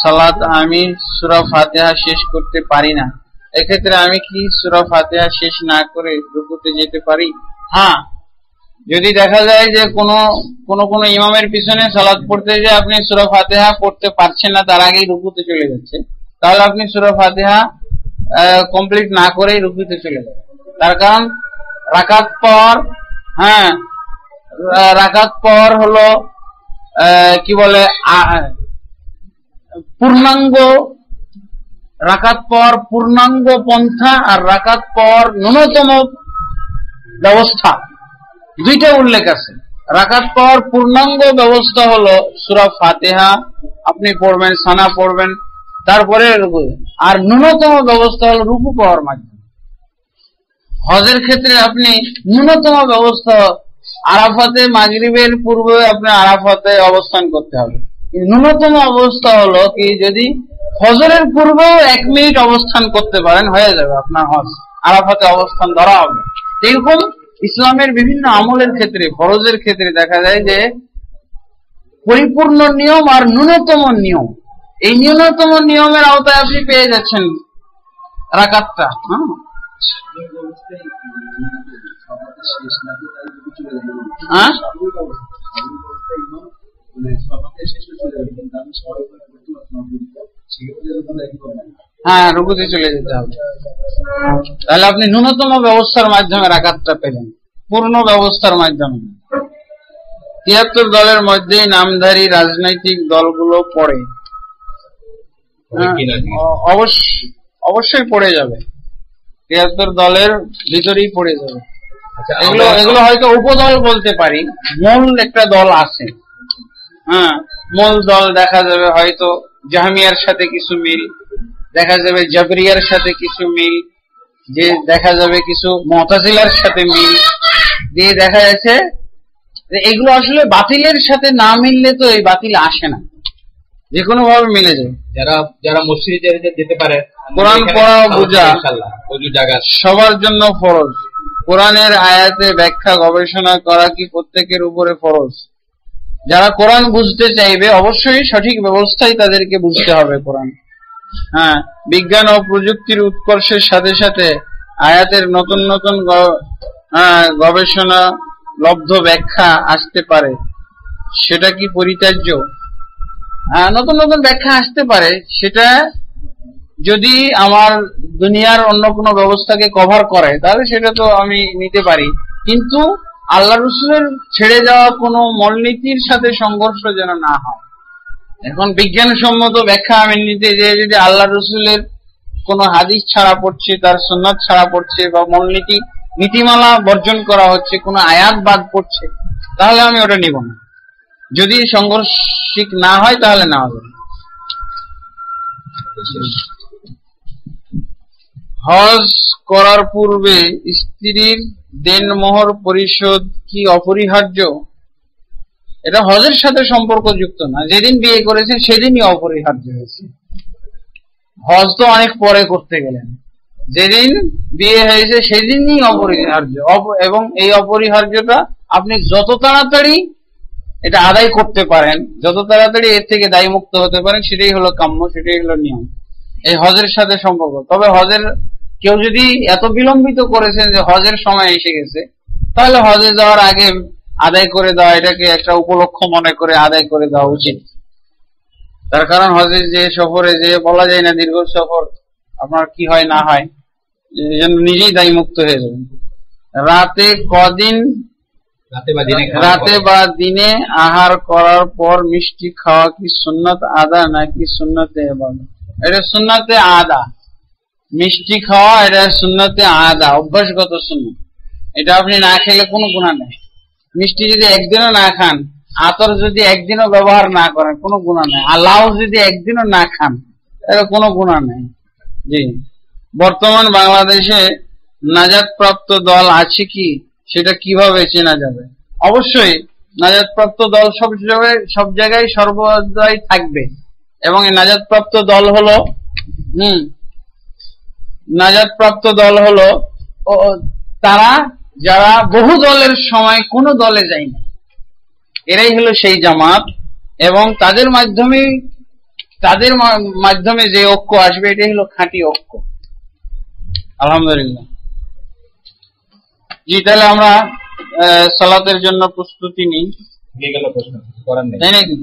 সালাত আমি সুরা ফাতেহা শেষ করতে পারি না, এক্ষেত্রে আমি কি সুরা ফাতেহা শেষ না করে রুকুতে যেতে পারি? হ্যাঁ যদি দেখা যায় যে কোনো কোনো কোনো ইমামের পিছনে সালাদ পড়তে যে আপনি সুরা ফাতেহা পড়তে পারছেন না, তার আগেই রুকুতে চলে যাচ্ছে। তাহলে আপনি সুরা ফাতেহা কমপ্লিট না করেই রুকুতে চলে যাবেন তার কারণ, রাকাত পর হ্যাঁ রাকাত পর হলো কি বলে পূর্ণাঙ্গ, রাকাত পর পূর্ণাঙ্গ পন্থা আর রাকাত পর ন্যূনতম ব্যবস্থা। দুইটা উল্লেখ আছে। রাকাত পর পূর্ণাঙ্গ ব্যবস্থা হলো সুরা ফাতেহা, আপনি পড়বেন, সানা পড়বেন তারপরে আর ন্যূনতম ব্যবস্থা হল রুকু পাওয়ার মাধ্যমে। হজের ক্ষেত্রে আপনি ন্যূনতম ব্যবস্থা আরাফাতে, মাগরিবের পূর্বে আপনি আরাফাতে অবস্থান করতে হবে। ন্যূনতম অবস্থা হলো কি, যদি ফজরের পূর্বেও এক মিনিট অবস্থান করতে পারেন, হয়ে যাবে আপনার হজ। আরাফাতে অবস্থান ধরা হবে। এরকম ইসলামের বিভিন্ন আমলের ক্ষেত্রে, ফরজের ক্ষেত্রে দেখা যায় যে পরিপূর্ণ নিয়ম আর ন্যূনতম নিয়ম এই ন্যূনতম নিয়মের আওতায় আপনি পেয়ে যাচ্ছেন রাকাতটা হ্যাঁ? হ্যাঁ? হ্যাঁ চলে যেতে হবে। তাহলে আপনি ন্যূনতম ব্যবস্থার মাধ্যমে রাকাতটা পেলেন, পূর্ণ ব্যবস্থার মাধ্যমে। তিয়াত্তর দলের মধ্যেই নামধারী রাজনৈতিক দলগুলো পড়ে। অবশ্যই পড়ে যাবে। তিয়াত্তর দলের ভিতরেই পড়ে যাবে। আচ্ছা, এগুলো এগুলো হয়তো উপদল বলতে পারি। মূল একটা দল আছে। হ্যাঁ মূল দল দেখা যাবে হয়তো জাহামিয়ার সাথে কিছু মিল দেখা যাবে জাবরিয়ার সাথে কিছু মিল যে দেখা যাবে কিছু মতাজিলার সাথে মিল দিয়ে দেখা যাচ্ছে এগুলো আসলে বাতিলের সাথে না মিললে তো এই বাতিল আসে না। যে কোনো ভাবে মিলে যায় যারা যারা মসজিদে যেতে পারে কোরআন পড়া, বোঝা। জায়গা সবার জন্য ফরজ। কোরআনের আয়াতে ব্যাখ্যা গবেষণা করা কি প্রত্যেকের উপরে ফরজ? যারা কোরআন বুঝতে চাইবে অবশ্যই সঠিক ব্যবস্থায় তাদেরকে বুঝতে হবে কোরআন। হ্যাঁ বিজ্ঞান ও প্রযুক্তির উৎকর্ষের সাথে সাথে আয়াতের নতুন নতুন হ্যাঁ, গবেষণা লব্ধ ব্যাখ্যা আসতে পারে। সেটা কি পরিত্যাজ্য? নতুন নতুন ব্যাখ্যা আসতে পারে। সেটা যদি আমার দুনিয়ার অন্য কোনো ব্যবস্থাকে কভার করে, তাহলে সেটা তো আমি নিতে পারি। কিন্তু আল্লাহ রসুলের ছেড়ে যাওয়া কোনো মূলনীতির সাথে সংঘর্ষ যেন না হয়। এখন বিজ্ঞানসম্মত ব্যাখ্যা আমি নিতে যে যদি আল্লাহ রসুলের কোনো হাদিস ছাড়া পড়ছে, তার সুন্নাত ছাড়া পড়ছে, বা মূলনীতি, নীতিমালা বর্জন করা হচ্ছে, কোনো আয়াত বাদ পড়ছে, তাহলে আমি ওটা নিব না। যদি সংঘর্ষিক না হয়, তাহলে না হবে। হজ করার পূর্বে স্ত্রীর দেনমোহর পরিশোধ কি অপরিহার্য? এটা হজের সাথে সম্পর্কযুক্ত না। যেদিন বিয়ে করেছেন সেদিনই অপরিহার্য হয়েছে। হজ তো অনেক পরে করতে গেলেন। যেদিন বিয়ে হয়েছে, সেদিনই অপরিহার্য। এবং এই অপরিহার্যটা আপনি যত তাড়াতাড়ি এটা আদায় করতে পারেন। যত তাড়াতাড়ি এর থেকে দায়ী মুক্ত হতে পারেন, সেটাই হলো কাম্য, সেটাই হলো নিয়ম। এই হজের সাথে সম্পর্ক। তবে হজের কেউ যদি এত বিলম্বিত করেছেন যে হজের সময় এসে গেছে, তাহলে হজে যাওয়ার আগে আদায় করে দেওয়া, এটাকে একটা উপলক্ষ মনে করে আদায় করে দেওয়া উচিত। তার কারণ হজে যে সফরে যে বলা যায় না, দীর্ঘ সফর, আপনার কি হয় না হয় নিজেই দায়ী মুক্ত হয়ে যাবেন। রাতে কদিন রাতে বা দিনে আহার করার পর মিষ্টি খাওয়া কি সুন্নত আদা নাকি সুন্নতে এটা সুন্নতে আদা। মিষ্টি খাওয়া এটা সুন্নতে আদা অভ্যাসগত সুন্নত। এটা আপনি না খেলে কোনো গুণা নেই। মিষ্টি যদি একদিনও না খান আতর যদি একদিনও ব্যবহার না করেন কোনো গুণা নেই। আর লাউ যদি একদিনও না খান তাহলে কোনো গুণা নেই। জি। বর্তমান বাংলাদেশে নাজাদ প্রাপ্ত দল আছে কি? সেটা কীভাবে চেনা যাবে? অবশ্যই নাজাদপ্রাপ্ত দল সব জায়গায় সব জায়গায় সর্বদাই থাকবে। এবং এই নাজাদ প্রাপ্ত দল হলো, হুম, নাজাদপ্রাপ্ত দল হলো তারা, যারা বহু দলের সময় কোনো দলে যায়নি। এরাই হলো সেই জামাত। এবং তাদের মাধ্যমে তাদের মাধ্যমে যে ঐক্য আসবে, এটাই হলো খাঁটি ঐক্য। আলহামদুলিল্লাহ। জি তাহলে আমরা সালাতের জন্য প্রস্তুতি নিই। তাই নাকি?